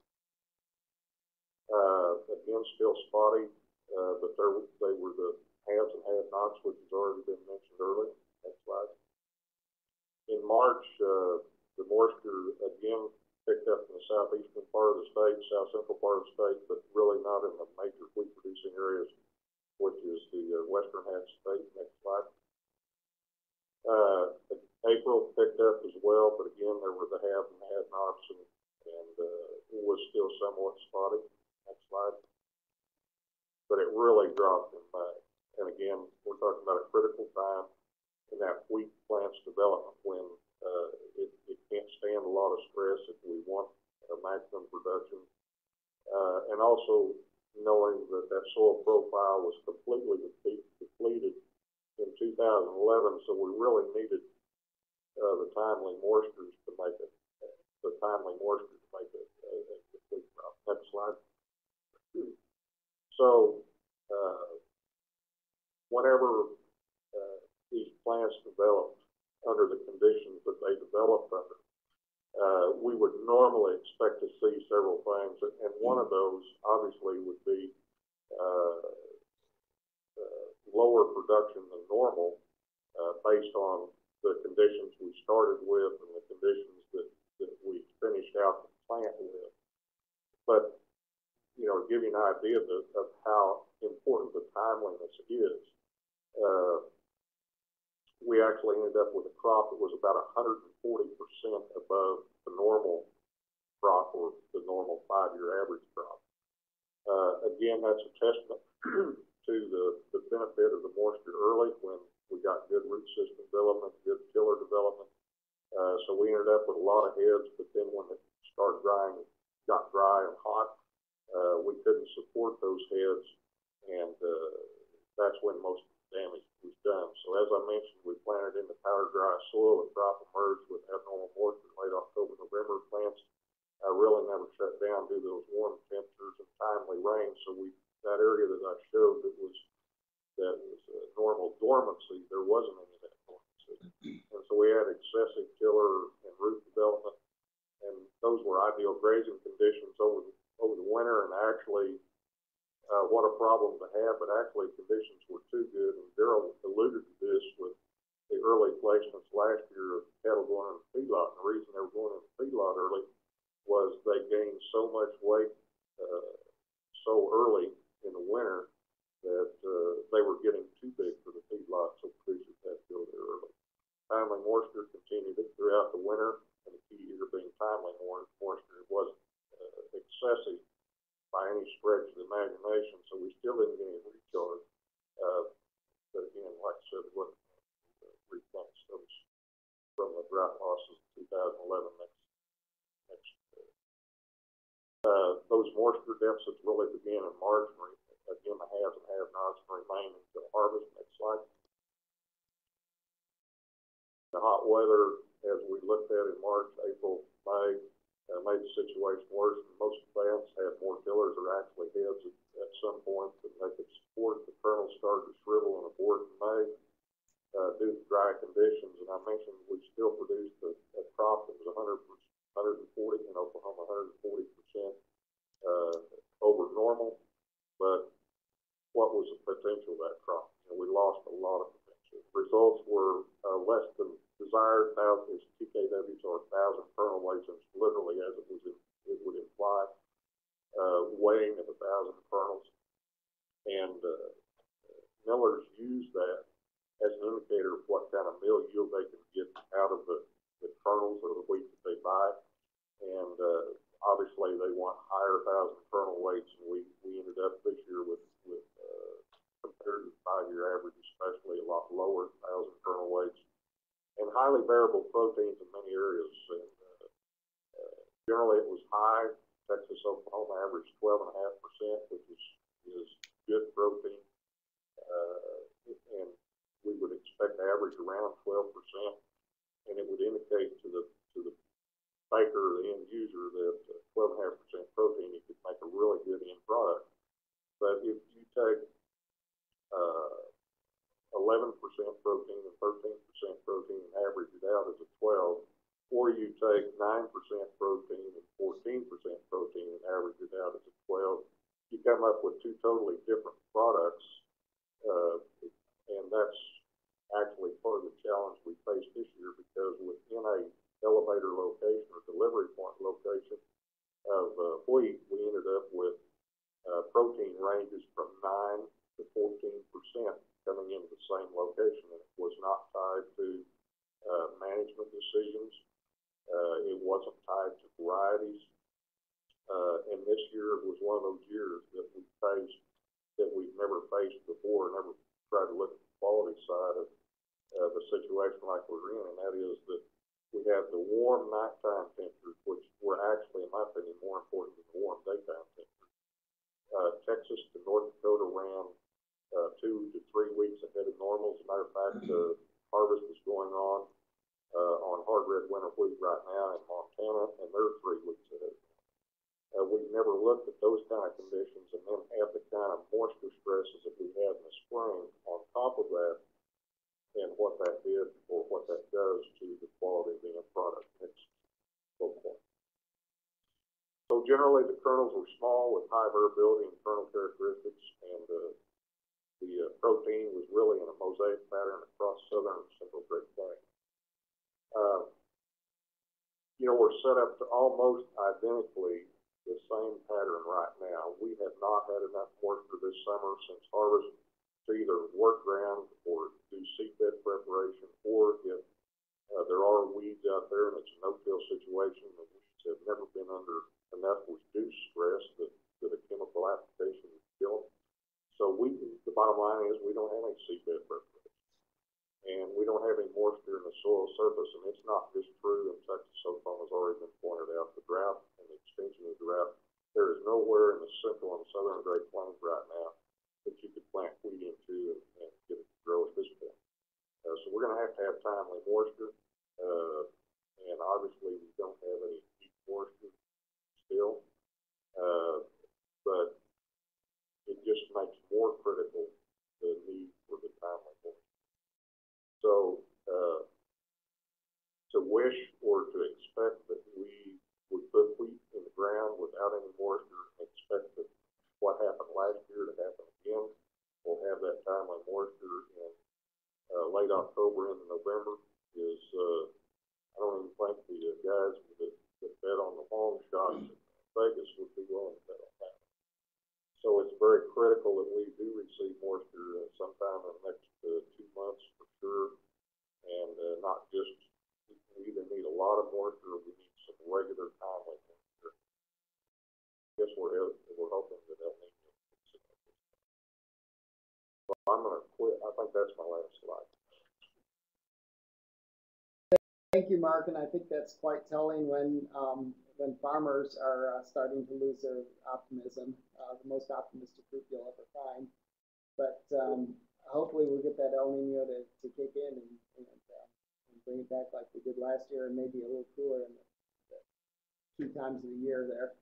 Uh, again, still spotty, uh, but they were the haves and have-nots, which has already been mentioned earlier. Next slide. In March, uh, the moisture again picked up in the southeastern part of the state, south central part of the state, but really not in the major wheat producing areas, which is the uh, western half of the state. Next slide. Uh, April picked up as well, but again, there were the have and have-nots and, and, uh, it was still somewhat spotty. Next slide. But it really dropped in May. And again, we're talking about a critical time in that wheat plant's development when, uh, it, it can't stand a lot of stress if we want a maximum production. Uh, and also knowing that that soil profile was completely deplete- depleted in two thousand eleven, so we really needed, uh, the timely moistures to make it, the timely moisture to make it a, a complete crop. Next slide. So, uh, whenever, uh, these plants developed under the conditions that they developed under, uh, we would normally expect to see several things, and- one of those obviously would be, uh, uh, lower production than normal, uh, based on the conditions we started with and the conditions that, that we finished out the plant with. But, you know, give you an idea of, of how important the timeliness is, uh, we actually ended up with a crop that was about hundred and forty percent above the normal crop or the normal five-year average crop. Uh, again, that's a testament to the, the benefit of the moisture early when we got good root system development, good tiller development. Uh, so we ended up with a lot of heads, but then when it started drying, got dry and hot, uh, we couldn't support those heads, and, uh, that's when most damage was done. So as I mentioned, we planted in the powder dry soil, the crop emerged with abnormal moisture late October, November. Plants, uh, really never shut down due to those warm temperatures and timely rain, so we, that area that I showed that was, that was, uh, normal dormancy, there wasn't any of that dormancy. And so we had excessive tiller and root development, and those were ideal grazing conditions over, the over the winter, and actually, uh, what a problem to have, but actually conditions were too good, and Derrell alluded to this with the early placements last year of cattle going in the feedlot, and the reason they were going in the feedlot early was they gained so much weight, uh, so early in the winter that, uh, they were getting too big for the feedlot, so producers had to go there early. Timely moisture continued throughout the winter, and the key here being timely moisture, it wasn't, excessive by any stretch of the imagination, so we still didn't get any recharge. Uh, but again, like I said, it wasn't, those from the drought losses of two thousand eleven next, next. uh, Uh, those moisture deficits really began in March, again, the haves and have-nots remain until harvest, next slide. The hot weather, as we looked at in March, April, May, uh, made the situation worse, most plants had more tillers or actually heads at, at some point that they could support. The kernels started to shrivel and abort in May, uh, due to dry conditions, and I mentioned we still produced a, a crop that was a hundred, hundred and forty, in Oklahoma, hundred and forty percent, uh, over normal, but what was the potential of that crop? And we lost a lot of potential. Results were, uh, less than desired, thousand, TKWs or thousand kernel weights, and literally as it was, it would imply, uh, weighing of a thousand kernels. And, uh, millers use that as an indicator of what kind of meal yield they can get out of the, the kernels or the wheat that they buy. And, uh, obviously they want higher thousand kernel weights, and we, we ended up this year with, with, uh, compared to the five-year average especially, a lot lower thousand kernel weights. And highly variable proteins in many areas, and, uh, uh, generally it was high, Texas, Oklahoma averaged twelve and a half percent, which is, is good protein. Uh, and we would expect to average around twelve percent, and it would indicate to the, to the baker the end user that uh, twelve and a half percent protein, you could make a really good end product. But if you take, uh, eleven percent protein and thirteen percent protein and average it out as a twelve, or you take nine percent protein and fourteen percent protein and average it out as a twelve, you come up with two totally different products. Uh, and that's actually part of the challenge we faced this year because within a elevator location or delivery point location of, uh, wheat, willing to let. So it's very critical that we do receive moisture uh, sometime in the next, uh, two months for sure. And, uh, not just, we either need a lot of moisture or we need some regular timely moisture. Guess we're, we're hoping that El Nino. So I'm gonna quit, I think that's my last slide. Thank you, Mark, and I think that's quite telling when, um, when farmers are, uh, starting to lose their optimism, uh, the most optimistic group you'll ever find. But, um, hopefully we'll get that El Nino to, to kick in and, and, uh, and bring it back like we did last year and maybe a little cooler in the, the two times of the year there.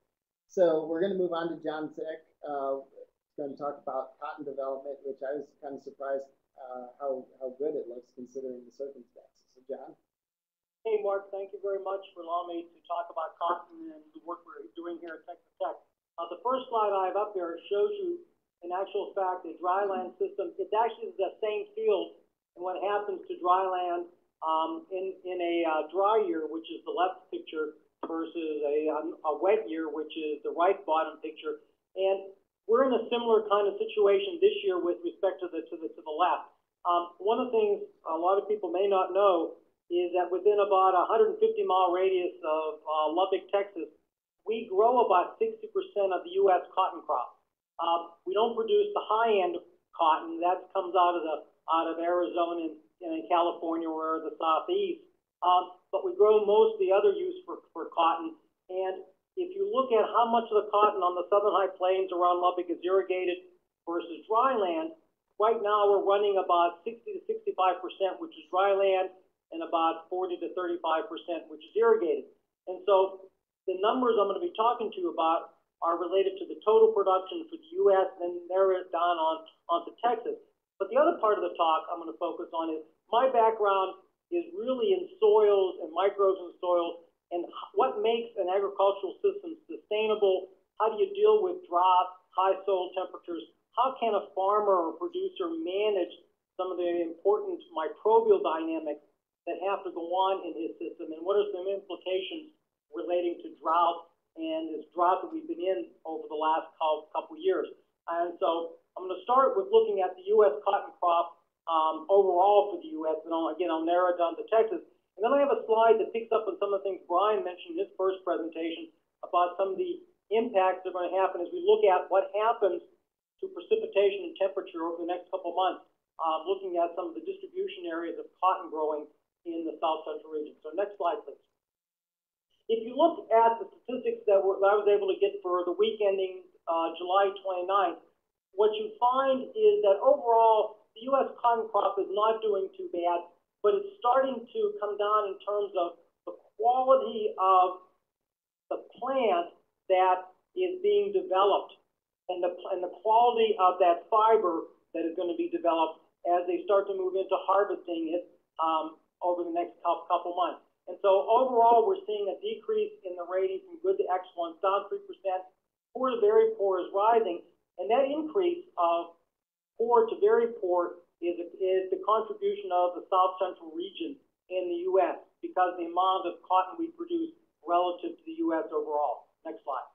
So we're gonna move on to John Zak, uh, he's gonna talk about cotton development, which I was kind of surprised, uh, how, how good it looks considering the circumstances. So John? Hey, Mark, thank you very much for allowing me to talk about cotton and the work we're doing here at Texas Tech. Uh, the first slide I have up there shows you, in actual fact, a dry land system. It's actually the same field and what happens to dry land, um, in, in a, uh, dry year, which is the left picture, versus a, um, a wet year, which is the right bottom picture. And we're in a similar kind of situation this year with respect to the, to the, to the left. Um, one of the things a lot of people may not know is that within about 150 mile radius of uh, Lubbock, Texas, we grow about 60% of the U.S. cotton crop. Um, we don't produce the high end cotton that comes out of the out of Arizona and, and California or the southeast, um, but we grow most of the other use for, for cotton. And if you look at how much of the cotton on the southern high plains around Lubbock is irrigated versus dry land, right now we're running about 60 to 65 percent, which is dry land and about 40 to 35 percent, which is irrigated. And so the numbers I'm going to be talking to you about are related to the total production for the U.S. and then narrow it down on onto Texas. But the other part of the talk I'm going to focus on is my background is really in soils and microbes in soils and what makes an agricultural system sustainable. How do you deal with drought, high soil temperatures? How can a farmer or producer manage some of the important microbial dynamics that have to go on in his system, and what are some implications relating to drought and this drought that we've been in over the last couple years. And so I'm going to start with looking at the U.S. cotton crop um, overall for the U.S. And I'll, again, I'll narrow it down to Texas. And then I have a slide that picks up on some of the things Brian mentioned in his first presentation about some of the impacts that are going to happen as we look at what happens to precipitation and temperature over the next couple months, um, looking at some of the distribution areas of cotton growing in the south central region. So next slide, please. If you look at the statistics that, were, that I was able to get for the week ending uh, July 29th, what you find is that overall, the U.S. cotton crop is not doing too bad, but it's starting to come down in terms of the quality of the plant that is being developed and the, and the quality of that fiber that is going to be developed as they start to move into harvesting it um, over the next couple, months. And so overall, we're seeing a decrease in the rating from good to excellent, down 3%. Poor to very poor is rising. And that increase of poor to very poor is, is the contribution of the south central region in the U.S. because the amount of cotton we produce relative to the U.S. overall. Next slide.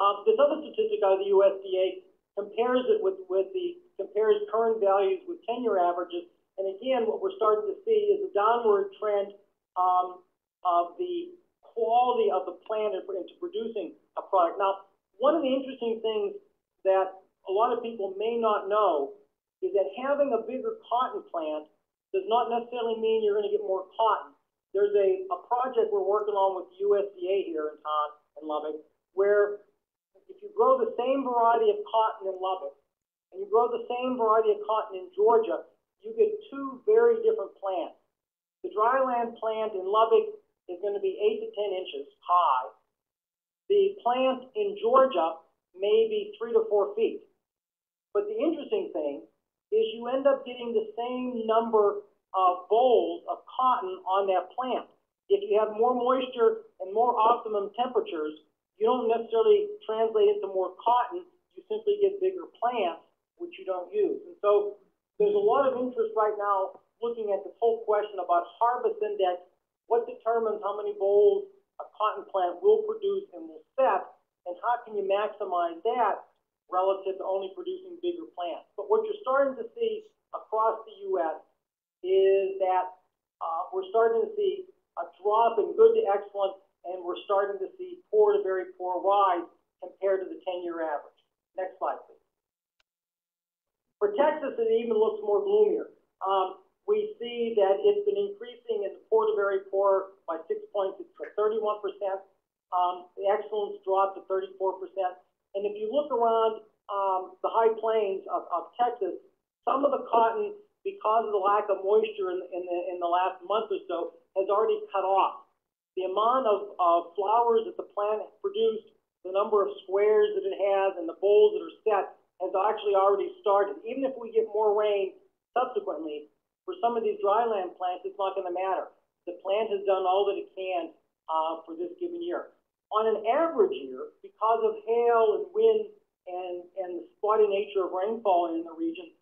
Um, this other statistic out of the USDA compares it with, with the compares current values with 10-year averages. And again, what we're starting to see is a downward trend um, of the quality of the plant into producing a product. Now, one of the interesting things that a lot of people may not know is that having a bigger cotton plant does not necessarily mean you're going to get more cotton. There's a, a project we're working on with USDA here in town in Lubbock, where if you grow the same variety of cotton in Lubbock and you grow the same variety of cotton in Georgia, you get two very different plants. The dryland plant in Lubbock is going to be eight to ten inches high. The plant in Georgia may be three to four feet. But the interesting thing is you end up getting the same number of bolls of cotton on that plant. If you have more moisture and more optimum temperatures, you don't necessarily translate into more cotton. You simply get bigger plants, which you don't use. And so there's a lot of interest right now looking at this whole question about harvest index. What determines how many bolls a cotton plant will produce and will set, and how can you maximize that relative to only producing bigger plants? But what you're starting to see across the U.S. is that uh, we're starting to see a drop in good to excellent, and we're starting to see poor to very poor rise compared to the 10-year average. Next slide, please. For Texas, it even looks more gloomier. Um, we see that it's been increasing in the poor to very poor by six points to 31%. Um, the excellence dropped to 34%. And if you look around um, the high plains of, of Texas, some of the cotton, because of the lack of moisture in, in, the, in the last month or so, has already cut off. The amount of, of flowers that the plant produced, the number of squares that it has, and the bolls that are set has actually already started. Even if we get more rain subsequently, for some of these dryland plants, it's not going to matter. The plant has done all that it can uh, for this given year. On an average year, because of hail and wind and, and the spotty nature of rainfall in the region,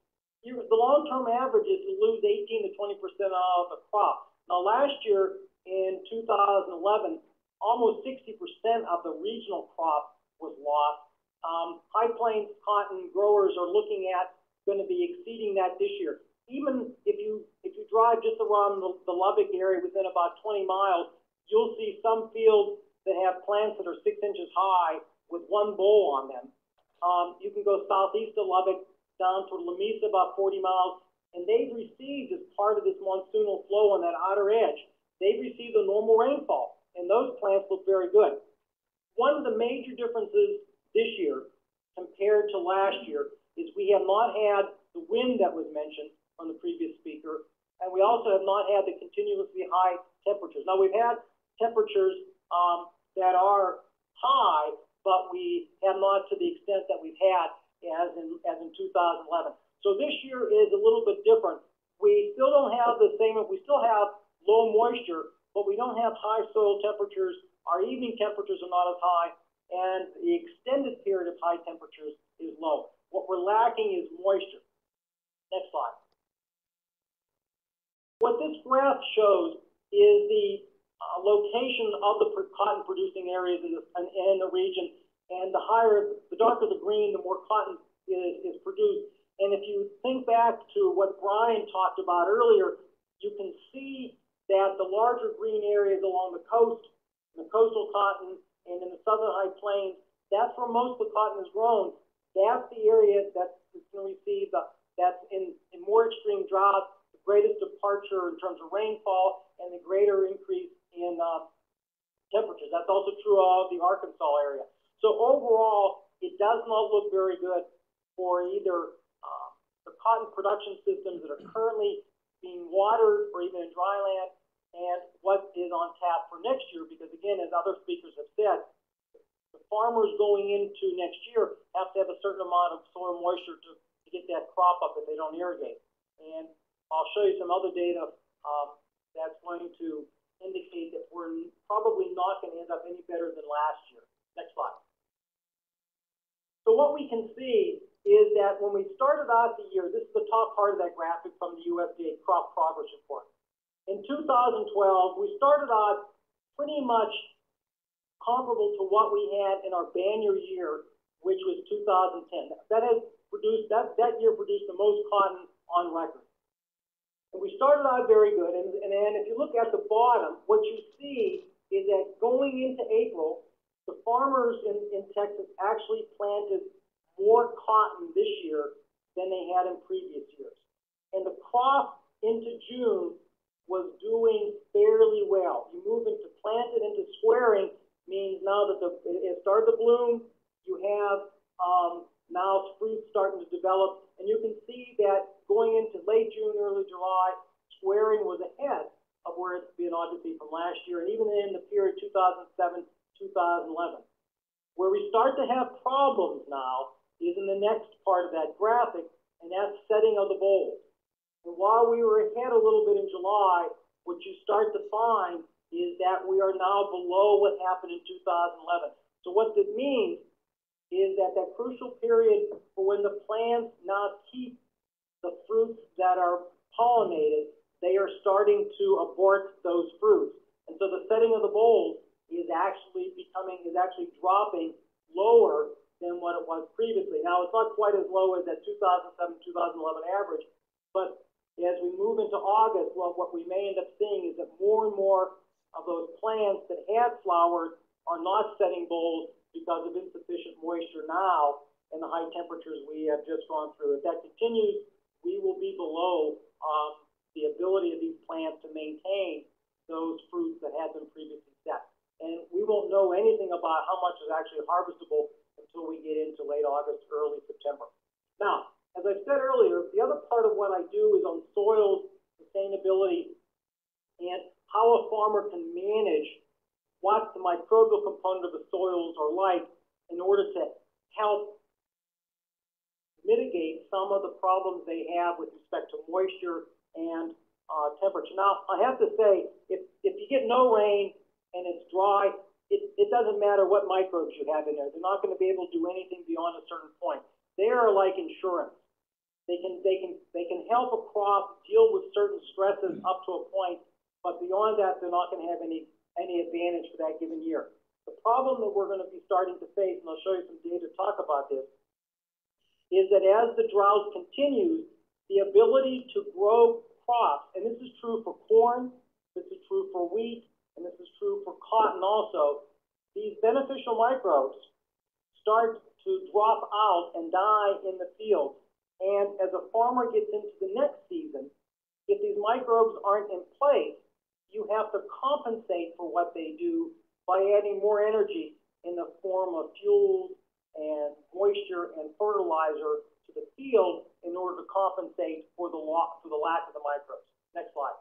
you, the long-term average is to lose 18 to 20 percent of the crop. Now, last year in 2011, almost 60 percent of the regional crop was lost. Um, High Plains cotton growers are looking at going to be exceeding that this year. Even if you if you drive just around the, the Lubbock area within about 20 miles, you'll see some fields that have plants that are six inches high with one boll on them. Um, you can go southeast of Lubbock down to Lamesa, about 40 miles, and they've received, as part of this monsoonal flow on that outer edge, they've received a normal rainfall, and those plants look very good. One of the major differences this year compared to last year is we have not had the wind that was mentioned from the previous speaker, and we also have not had the continuously high temperatures. Now, we've had temperatures um, that are high, but we have not to the extent that we've had as in, as in 2011. So this year is a little bit different. We still don't have the same, we still have low moisture, but we don't have high soil temperatures. Our evening temperatures are not as high, and the extended period of high temperatures is low. What we're lacking is moisture. Next slide. What this graph shows is the uh, location of the cotton producing areas in the, in, the region and the higher, the darker the green, the more cotton is, is produced. And if you think back to what Brian talked about earlier, you can see that the larger green areas along the coast, the coastal cotton, and in the southern high plains, that's where most of the cotton is grown. That's the area that's going to receive the, that's in, in more extreme drought, the greatest departure in terms of rainfall, and the greater increase in uh, temperatures. That's also true of the Arkansas area. So overall, it does not look very good for either uh, the cotton production systems that are currently being watered or even in dry land and what is on tap for next year because again, as other speakers have said, the farmers going into next year have to have a certain amount of soil moisture to, to get that crop up if they don't irrigate. And I'll show you some other data um, that's going to indicate that we're probably not going to end up any better than last year. Next slide. So what we can see is that when we started out the year, this is the top part of that graphic from the USDA crop progress report. In 2012, we started out pretty much comparable to what we had in our banner year, which was 2010. That has produced that that year produced the most cotton on record. And we started out very good, and, and then if you look at the bottom, what you see is that going into April, the farmers in, in Texas actually planted more cotton this year than they had in previous years. And the crop into June was doing fairly well. You move into planted into squaring means now that the, it started to bloom, you have um, now fruit starting to develop, and you can see that going into late June, early July, squaring was ahead of where it's been obviously from last year, and even in the period 2007 2011. Where we start to have problems now is in the next part of that graphic, and that's setting of the bolls. And while we were ahead a little bit in July, what you start to find is that we are now below what happened in 2011. So what this means is that that crucial period for when the plants now keep the fruits that are pollinated, they are starting to abort those fruits. And so the setting of the bolls is actually becoming, is actually dropping lower than what it was previously. Now, it's not quite as low as that 2007, 2011 average, but as we move into August, well, what we may end up seeing is that more and more of those plants that had flowers are not setting bolls because of insufficient moisture now and the high temperatures we have just gone through. If that continues, we will be below um, the ability of these plants to maintain those fruits that had been previously set. And we won't know anything about how much is actually harvestable until we get into late August, early September. Now, as I said earlier, the other part of what I do is on soil sustainability and how a farmer can manage what the microbial component of the soils are like in order to help mitigate some of the problems they have with respect to moisture and uh, temperature. Now, I have to say, if, if you get no rain and it's dry, it, it doesn't matter what microbes you have in there. They're not going to be able to do anything beyond a certain point. They are like insurance. They can, they can, they can help a crop deal with certain stresses up to a point, but beyond that, they're not going to have any, any advantage for that given year. The problem that we're going to be starting to face, and I'll show you some data to talk about this, is that as the drought continues, the ability to grow crops, and this is true for corn, this is true for wheat, and this is true for cotton also, these beneficial microbes start to drop out and die in the field. And as a farmer gets into the next season, if these microbes aren't in place, you have to compensate for what they do by adding more energy in the form of fuels and moisture and fertilizer to the field in order to compensate for the, for the lack of the microbes. Next slide.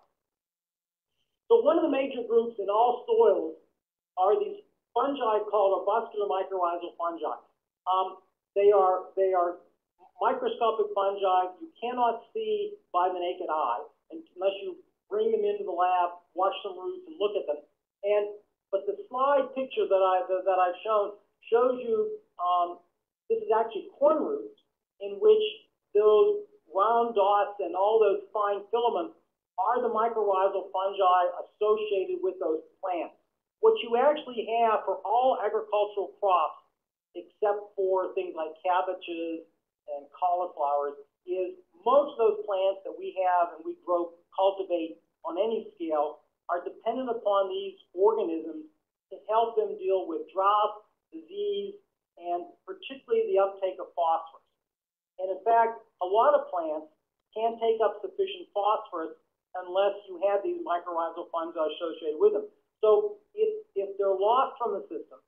So one of the major groups in all soils are these fungi called arbuscular mycorrhizal fungi. Um, they are they are microscopic fungi you cannot see by the naked eye unless you bring them into the lab, wash some roots, and look at them. And but the slide picture that I that, I've shown shows you um, this is actually corn roots in which those round dots and all those fine filaments are the mycorrhizal fungi associated with those plants. What you actually have for all agricultural crops, except for things like cabbages and cauliflowers is most of those plants that we have and we grow, cultivate on any scale are dependent upon these organisms to help them deal with drought, disease, and particularly the uptake of phosphorus. And in fact, a lot of plants can't take up sufficient phosphorus unless you have these mycorrhizal fungi associated with them. So if, if they're lost from the system,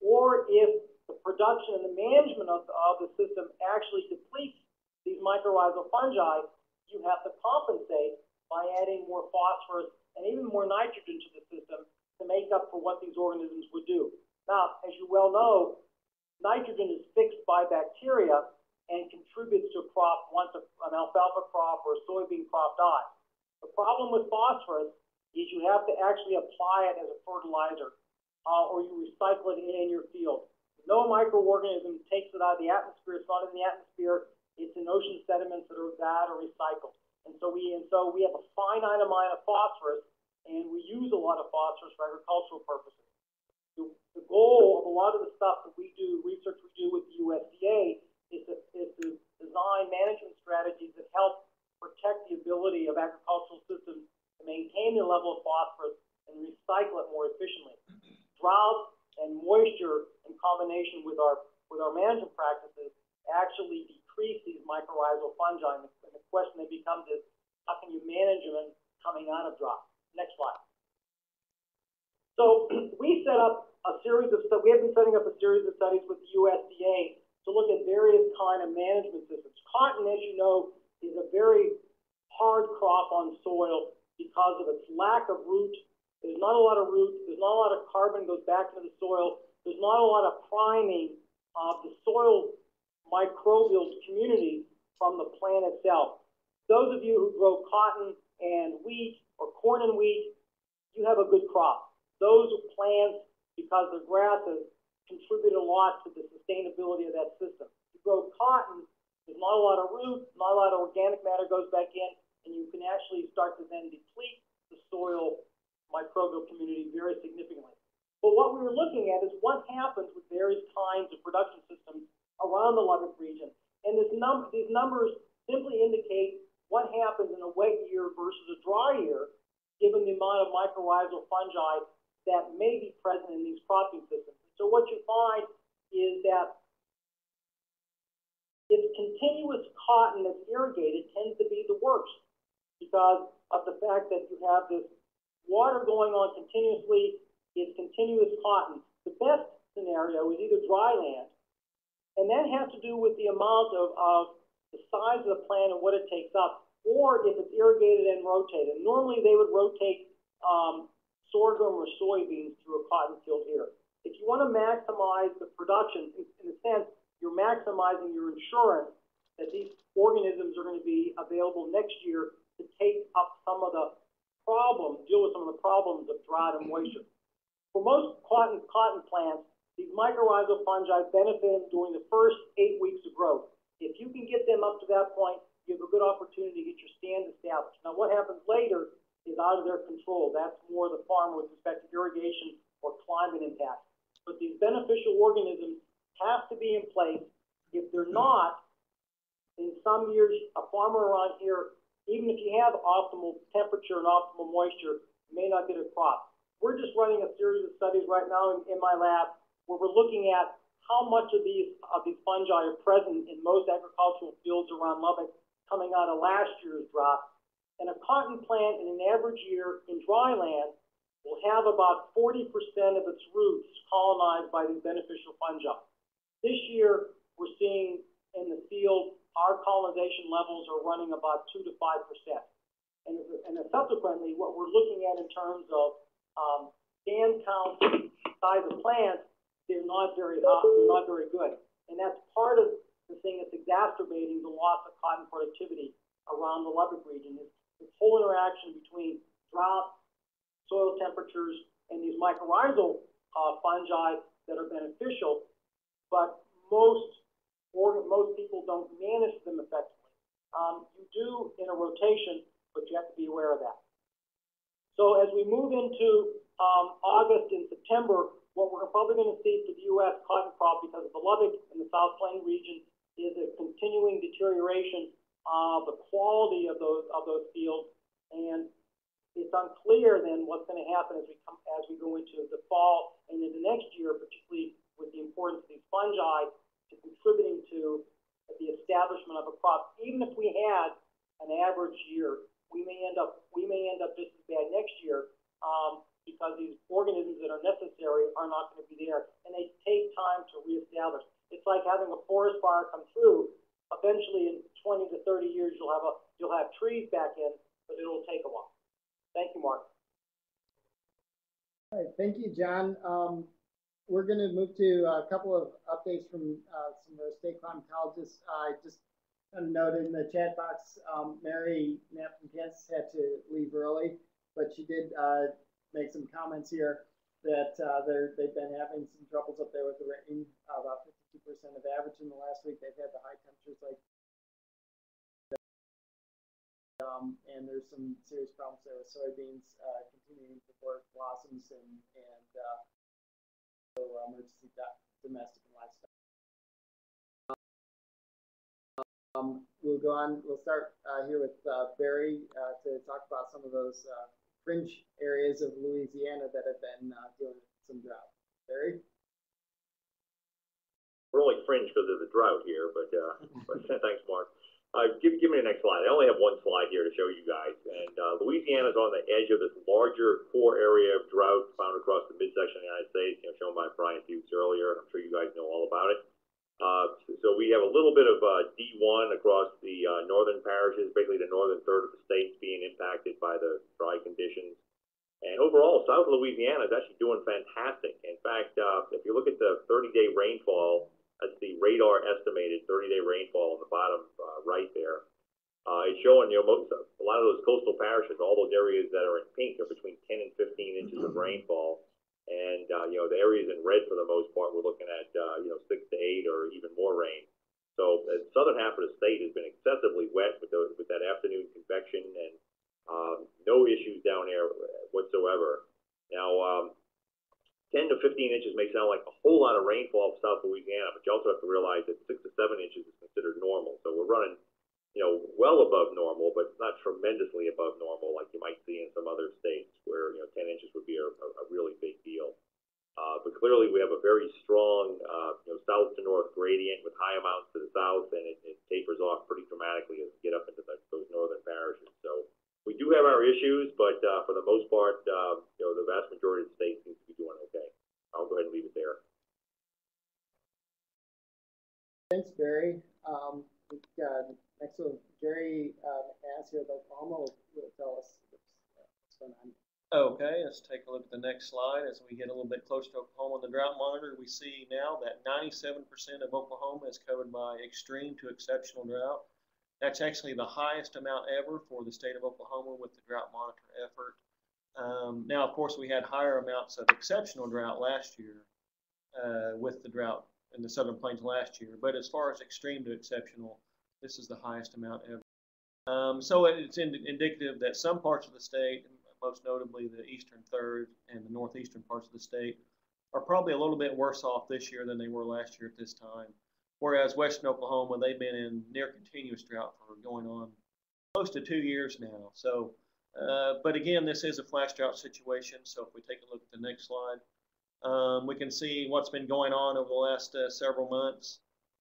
or if the production and the management of the, of the system actually depletes these mycorrhizal fungi, you have to compensate by adding more phosphorus and even more nitrogen to the system to make up for what these organisms would do. Now, as you well know, nitrogen is fixed by bacteria and contributes to a crop once a, an alfalfa crop or a soybean crop dies. The problem with phosphorus is you have to actually apply it as a fertilizer uh, or you recycle it in your field. No microorganism takes it out of the atmosphere. It's not in the atmosphere. It's in ocean sediments that are that are recycled. And so we and so we have a finite amount of phosphorus, and we use a lot of phosphorus for agricultural purposes. The, the goal of a lot of the stuff that we do, research we do with the USDA, is to, is to design management strategies that help protect the ability of agricultural systems to maintain the level of phosphorus and recycle it more efficiently. Drought and moisture in combination with our with our management practices actually decrease these mycorrhizal fungi. And the, and the question that becomes is, how can you manage them coming out of drought? Next slide. So we set up a series of we have been setting up a series of studies with the USDA to look at various kind of management systems. Cotton, as you know, is a very hard crop on soil because of its lack of root there's not a lot of roots. There's not a lot of carbon goes back into the soil. There's not a lot of priming of the soil microbial community from the plant itself. Those of you who grow cotton and wheat or corn and wheat, you have a good crop. Those plants, because they're grasses, contribute a lot to the sustainability of that system. You grow cotton, there's not a lot of root, not a lot of organic matter goes back in, and you can actually start to then deplete the soil microbial community very significantly. But what we were looking at is what happens with various kinds of production systems around the Lubbock region. And this num, these numbers simply indicate what happens in a wet year versus a dry year, given the amount of mycorrhizal fungi that may be present in these cropping systems. So what you find is that if continuous cotton that's irrigated tends to be the worst because of the fact that you have this water going on continuously, it's continuous cotton. The best scenario is either dry land, and that has to do with the amount of, of the size of the plant and what it takes up, or if it's irrigated and rotated. Normally, they would rotate um, sorghum or soybeans through a cotton field here. If you want to maximize the production, in, in a sense, you're maximizing your insurance that these organisms are going to be available next year to take up some of the problems, deal with some of the problems of drought and moisture. For most cotton, cotton plants, these mycorrhizal fungi benefit during the first eight weeks of growth. If you can get them up to that point, you have a good opportunity to get your stand established. Now, what happens later is out of their control. That's more the farmer with respect to irrigation or climate impact. But these beneficial organisms have to be in place. If they're not, in some years, a farmer around here, even if you have optimal temperature and optimal moisture, may not get a crop. We're just running a series of studies right now in, in my lab where we're looking at how much of these of these fungi are present in most agricultural fields around Lubbock coming out of last year's drought. And a cotton plant in an average year in dry land will have about 40% of its roots colonized by these beneficial fungi. This year, we're seeing in the field, our colonization levels are running about two to five percent. And, and subsequently, what we're looking at in terms of um, stand count, size of plants, they're not very they're not very good. And that's part of the thing that's exacerbating the loss of cotton productivity around the Lubbock region is this whole interaction between drought, soil temperatures, and these mycorrhizal uh, fungi that are beneficial but most or most people don't manage them effectively. Um, you do in a rotation, but you have to be aware of that. So as we move into um, August and September, what we're probably going to see for the U.S. cotton crop because of the Lubbock and the South Plain region is a continuing deterioration of the quality of those of those fields, and it's unclear then what's going to happen as we come as we go into the fall and into the next year, particularly with the importance of these fungi to contributing to the establishment of a crop. Even if we had an average year, we may end up we may end up just as bad next year um, because these organisms that are necessary are not going to be there, and they take time to reestablish. It's like having a forest fire come through. Eventually, in 20 to 30 years, you'll have a you'll have trees back in, but it'll take a while. Thank you, Mark. All right, thank you, John. Um, we're going to move to a couple of updates from uh, some of our state climatologists. I uh, just kind of noted in the chat box, um, Mary Knapp from Kansas had to leave early, but she did uh, make some comments here that uh, they've been having some troubles up there with the rain, uh, about 52% of average in the last week. They've had the high temperatures like um, and there's some serious problems there with soybeans uh, continuing to work blossoms and, and domestic and livestock. Um, we'll go on, we'll start uh, here with uh, Barry uh, to talk about some of those uh, fringe areas of Louisiana that have been uh, dealing with some drought. Barry? We're only fringe because of the drought here, but, uh, but thanks, Mark. Uh, give, give me the next slide. I only have one slide here to show you guys. And uh, Louisiana is on the edge of this larger core area of drought found across the midsection of the United States, you know, shown by Brian Fuchs earlier. I'm sure you guys know all about it. Uh, so, so, we have a little bit of uh, D1 across the uh, northern parishes, basically the northern third of the state being impacted by the dry conditions. And overall, South Louisiana is actually doing fantastic. In fact, uh, if you look at the 30-day rainfall that's the radar estimated 30-day rainfall on the bottom uh, right there. Uh, it's showing, you know, most of, a lot of those coastal parishes, all those areas that are in pink are between 10 and 15 inches of rainfall. And, uh, you know, the areas in red for the most part, we're looking at, uh, you know, six to eight or even more rain. So the southern half of the state has been excessively wet with, the, with that afternoon convection and um, no issues down there whatsoever. Now, um, ten to fifteen inches may sound like a whole lot of rainfall for South Louisiana, but you also have to realize that six to seven inches is considered normal. So we're running, you know, well above normal, but not tremendously above normal like you might see in some other states where, you know, ten inches would be a, a, really big deal. Uh, but clearly we have a very strong, uh, you know, south to north gradient with high amounts to the south and it, it tapers off pretty dramatically as we get up into the, those northern parishes. So we do have our issues, but, uh, for the most part, uh, you know, the vast majority of the state seems to be doing okay. I'll go ahead and leave it there. Thanks, Barry. Um, we got, next one, Gary, um, Ansel of Oklahoma will, will tell us what's, uh, what's going on. Okay, let's take a look at the next slide. As we get a little bit closer to Oklahoma on the drought monitor, we see now that 97% of Oklahoma is covered by extreme to exceptional drought. That's actually the highest amount ever for the state of Oklahoma with the drought monitor effort. Um, now, of course, we had higher amounts of exceptional drought last year uh, with the drought in the southern plains last year. But as far as extreme to exceptional, this is the highest amount ever. Um, so it's ind- indicative that some parts of the state, most notably the eastern third and the northeastern parts of the state, are probably a little bit worse off this year than they were last year at this time. Whereas western Oklahoma, they've been in near continuous drought for going on close to two years now. So, uh, but again, this is a flash drought situation. So if we take a look at the next slide, um, we can see what's been going on over the last uh, several months.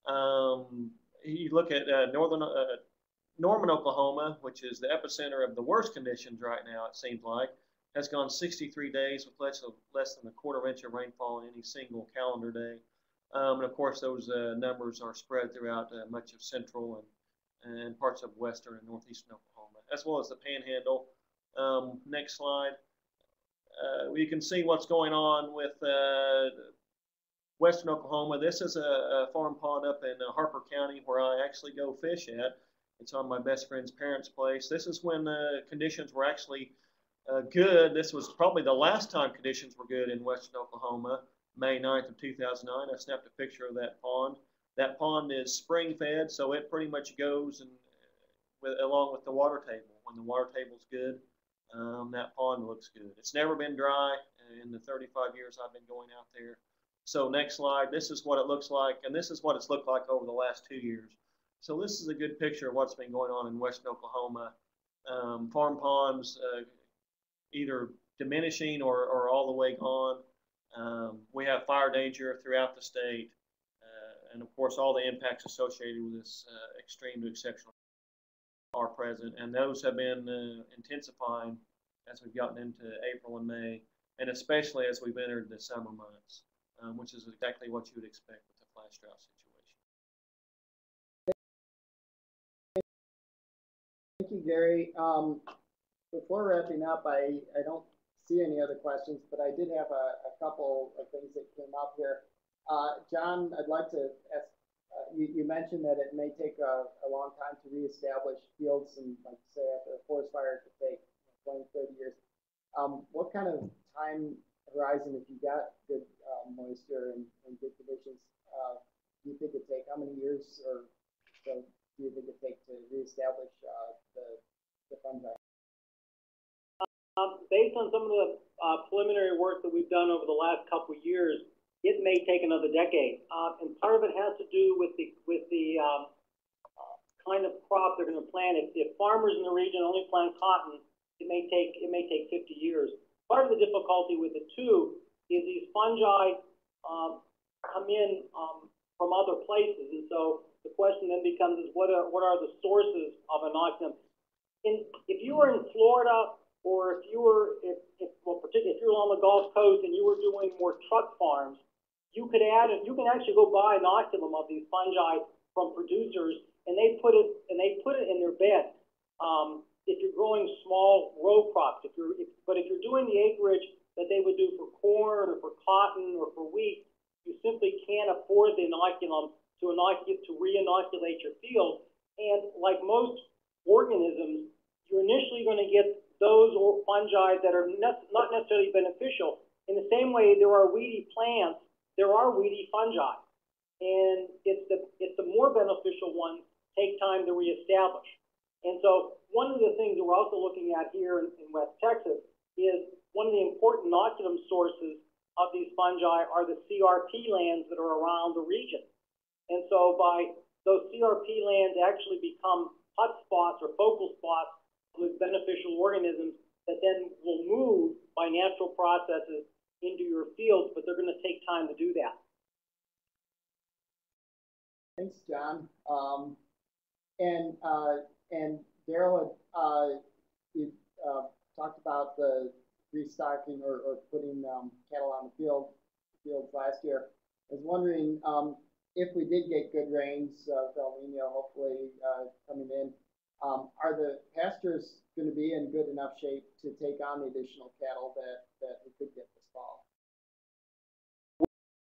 Um, you look at uh, northern uh, Norman, Oklahoma, which is the epicenter of the worst conditions right now, it seems like, has gone 63 days with less, of, less than a quarter inch of rainfall in any single calendar day. Um, and of course, those uh, numbers are spread throughout much of central and, and parts of western and northeastern Oklahoma, as well as the panhandle. Um, next slide. Uh, can see what's going on with uh, western Oklahoma. This is a, a farm pond up in uh, Harper County where I actually go fish at. It's on my best friend's parents' place. This is when the conditions were actually uh, good. This was probably the last time conditions were good in western Oklahoma, May 9th of 2009. I snapped a picture of that pond. That pond is spring fed, so it pretty much goes and with, along with the water table. When the water table's good, um, that pond looks good. It's never been dry in the 35 years I've been going out there. So next slide, this is what it looks like, and this is what it's looked like over the last two years. So this is a good picture of what's been going on in western Oklahoma. Um, farm ponds uh, either diminishing or, or all the way gone. Um, we have fire danger throughout the state. Uh, and of course, all the impacts associated with this uh, extreme to exceptional are present. And those have been uh, intensifying as we've gotten into April and May, and especially as we've entered the summer months, um, which is exactly what you would expect with a flash drought situation. Thank you, Gary. Um, before wrapping up, I, I don't see any other questions, but I did have a, a couple of things that came up here. Uh, John, I'd like to ask, uh, you, you mentioned that it may take a, a long time to reestablish fields and like say after a forest fire it could take 20, 30 years. Um, what kind of time horizon, if you got good uh, moisture and, and good conditions, uh, do you think it take? How many years or so do you think it take to reestablish uh, the, the fungi? Um, based on some of the uh, preliminary work that we've done over the last couple of years, it may take another decade. Uh, and part of it has to do with the with the um, uh, kind of crop they're going to plant. If, if farmers in the region only plant cotton, it may take it may take 50 years. Part of the difficulty with it too is these fungi um, come in um, from other places, and so the question then becomes is what are what are the sources of inoculum? In if you were in Florida or if you were if, if well particularly if you were on the Gulf Coast and you were doing more truck farms, you could add it. You can actually go buy an inoculum of these fungi from producers, and they put it and they put it in their bed. Um, if you're growing small row crops, if you're if, but if you're doing the acreage that they would do for corn or for cotton or for wheat, you simply can't afford the inoculum to inoculate to re-inoculate your field. And like most organisms, you're initially going to get those fungi that are not necessarily beneficial. In the same way, there are weedy plants, there are weedy fungi, and it's the it's the more beneficial ones take time to reestablish. And so, one of the things that we're also looking at here in, in West Texas is one of the important inoculum sources of these fungi are the CRP lands that are around the region. And so by those CRP lands actually become hotspots or focal spots with beneficial organisms that then will move by natural processes into your fields, but they're going to take time to do that. Thanks, John. Um, and, uh, and Derrell, uh, you, uh, talked about the restocking or, or putting, um, cattle on the field, fields last year. I was wondering, um, if we did get good rains, uh, El Nino hopefully, uh, coming in, um, are the pastures gonna be in good enough shape to take on the additional cattle that, that we could get?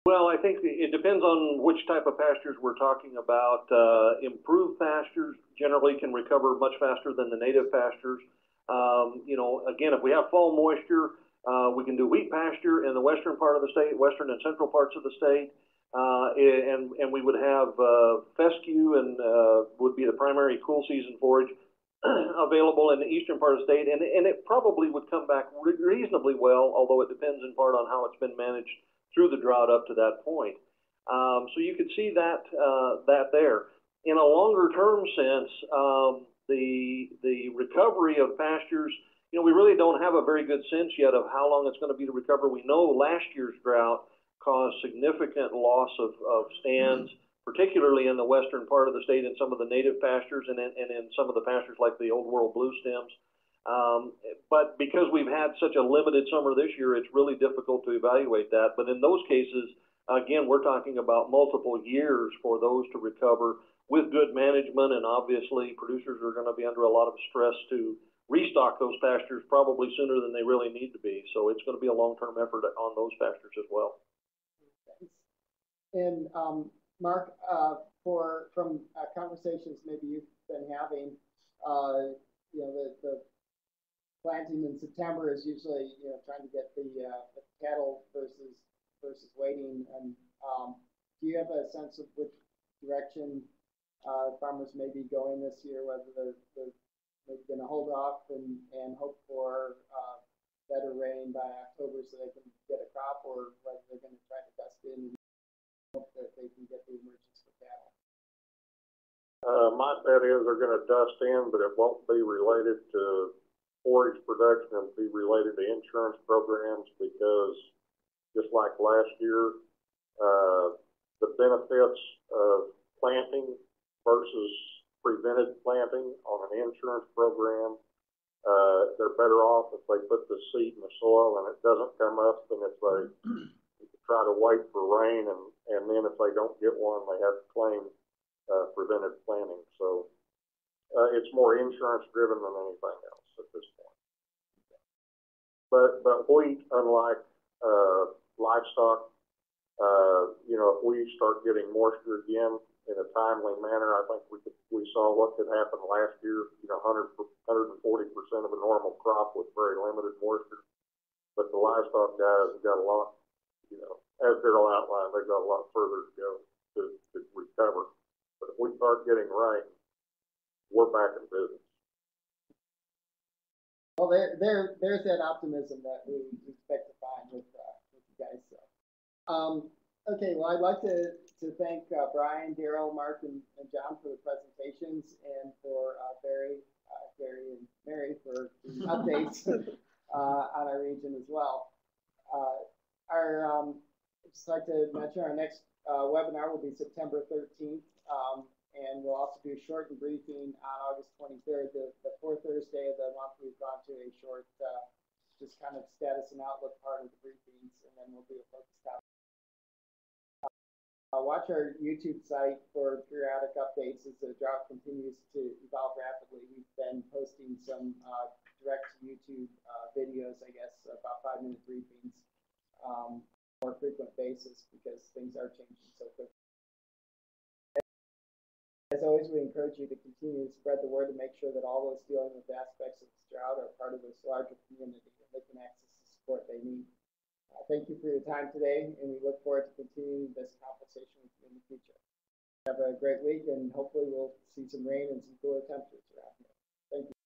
Well, I think it depends on which type of pastures we're talking about. Uh, improved pastures generally can recover much faster than the native pastures. Um, you know, again, if we have fall moisture, uh, we can do wheat pasture in the western part of the state, western and central parts of the state. Uh, and, and we would have, uh, fescue and, uh, would be the primary cool season forage available in the eastern part of the state. And, and it probably would come back re- reasonably well, although it depends in part on how it's been managed through the drought up to that point. Um, so you could see that, uh, that there. In a longer term sense, um, the, the recovery of pastures, you know, we really don't have a very good sense yet of how long it's going to be to recover. We know last year's drought caused significant loss of, of stands, particularly in the western part of the state in some of the native pastures and in, and in some of the pastures like the old world blue stems. Um, but because we've had such a limited summer this year, it's really difficult to evaluate that. But in those cases, again, we're talking about multiple years for those to recover with good management, and obviously producers are going to be under a lot of stress to restock those pastures probably sooner than they really need to be. So it's going to be a long-term effort on those pastures as well. And, um, Mark, uh, for, from uh, conversations maybe you've been having, uh, you know, the, the planting in September is usually, you know, trying to get the, uh, the cattle versus, versus waiting. And, um, do you have a sense of which direction, uh, farmers may be going this year, whether they're, they're maybe gonna hold off and, and hope for, uh, better rain by October so they can get a crop, or whether they're gonna try to dust in and hope that they can get the emergence for cattle? Uh, my bet is they're gonna dust in, but it won't be related to forage production, it'll be related to insurance programs, because just like last year, uh, the benefits of planting versus prevented planting on an insurance program, uh, they're better off if they put the seed in the soil and it doesn't come up than if they try to wait for rain and, and then if they don't get one, they have to claim, uh, prevented planting. So, uh, it's more insurance driven than anything else at this. But, but wheat, unlike, uh, livestock, uh, you know, if we start getting moisture again in a timely manner, I think we could, we saw what could happen last year, you know, hundred, hundred and forty percent of a normal crop with very limited moisture. But the livestock guys have got a lot, you know, as Derrell outlined, they've got a lot further to go to, to recover. But if we start getting rain, we're back in business. Well, there, there, there's that optimism that we expect to find with, uh, with you guys, so. Um, okay, well, I'd like to, to thank, uh, Brian, Derrell, Mark, and, and John for the presentations, and for, uh, Barry, uh, Gary and Mary for the updates, uh, on our region as well. Uh, our, um, I'd just like to mention our next, uh, webinar will be September thirteenth, um, and we'll also do a short briefing on August twenty-third, the, the fourth Thursday of the month. We've gone to a short, uh, just kind of status and outlook part of the briefings, and then we'll do a focus topic. Uh, watch our YouTube site for periodic updates as the drought continues to evolve rapidly. We've been posting some, uh, direct YouTube, uh, videos, I guess, about five minute briefings, um, more frequent basis because things are changing so quickly. Always, we encourage you to continue to spread the word and make sure that all those dealing with aspects of this drought are part of this larger community and they can access the support they need. Uh, thank you for your time today, and we look forward to continuing this conversation with you in the future. Have a great week, and hopefully we'll see some rain and some cooler temperatures around here. Thank you.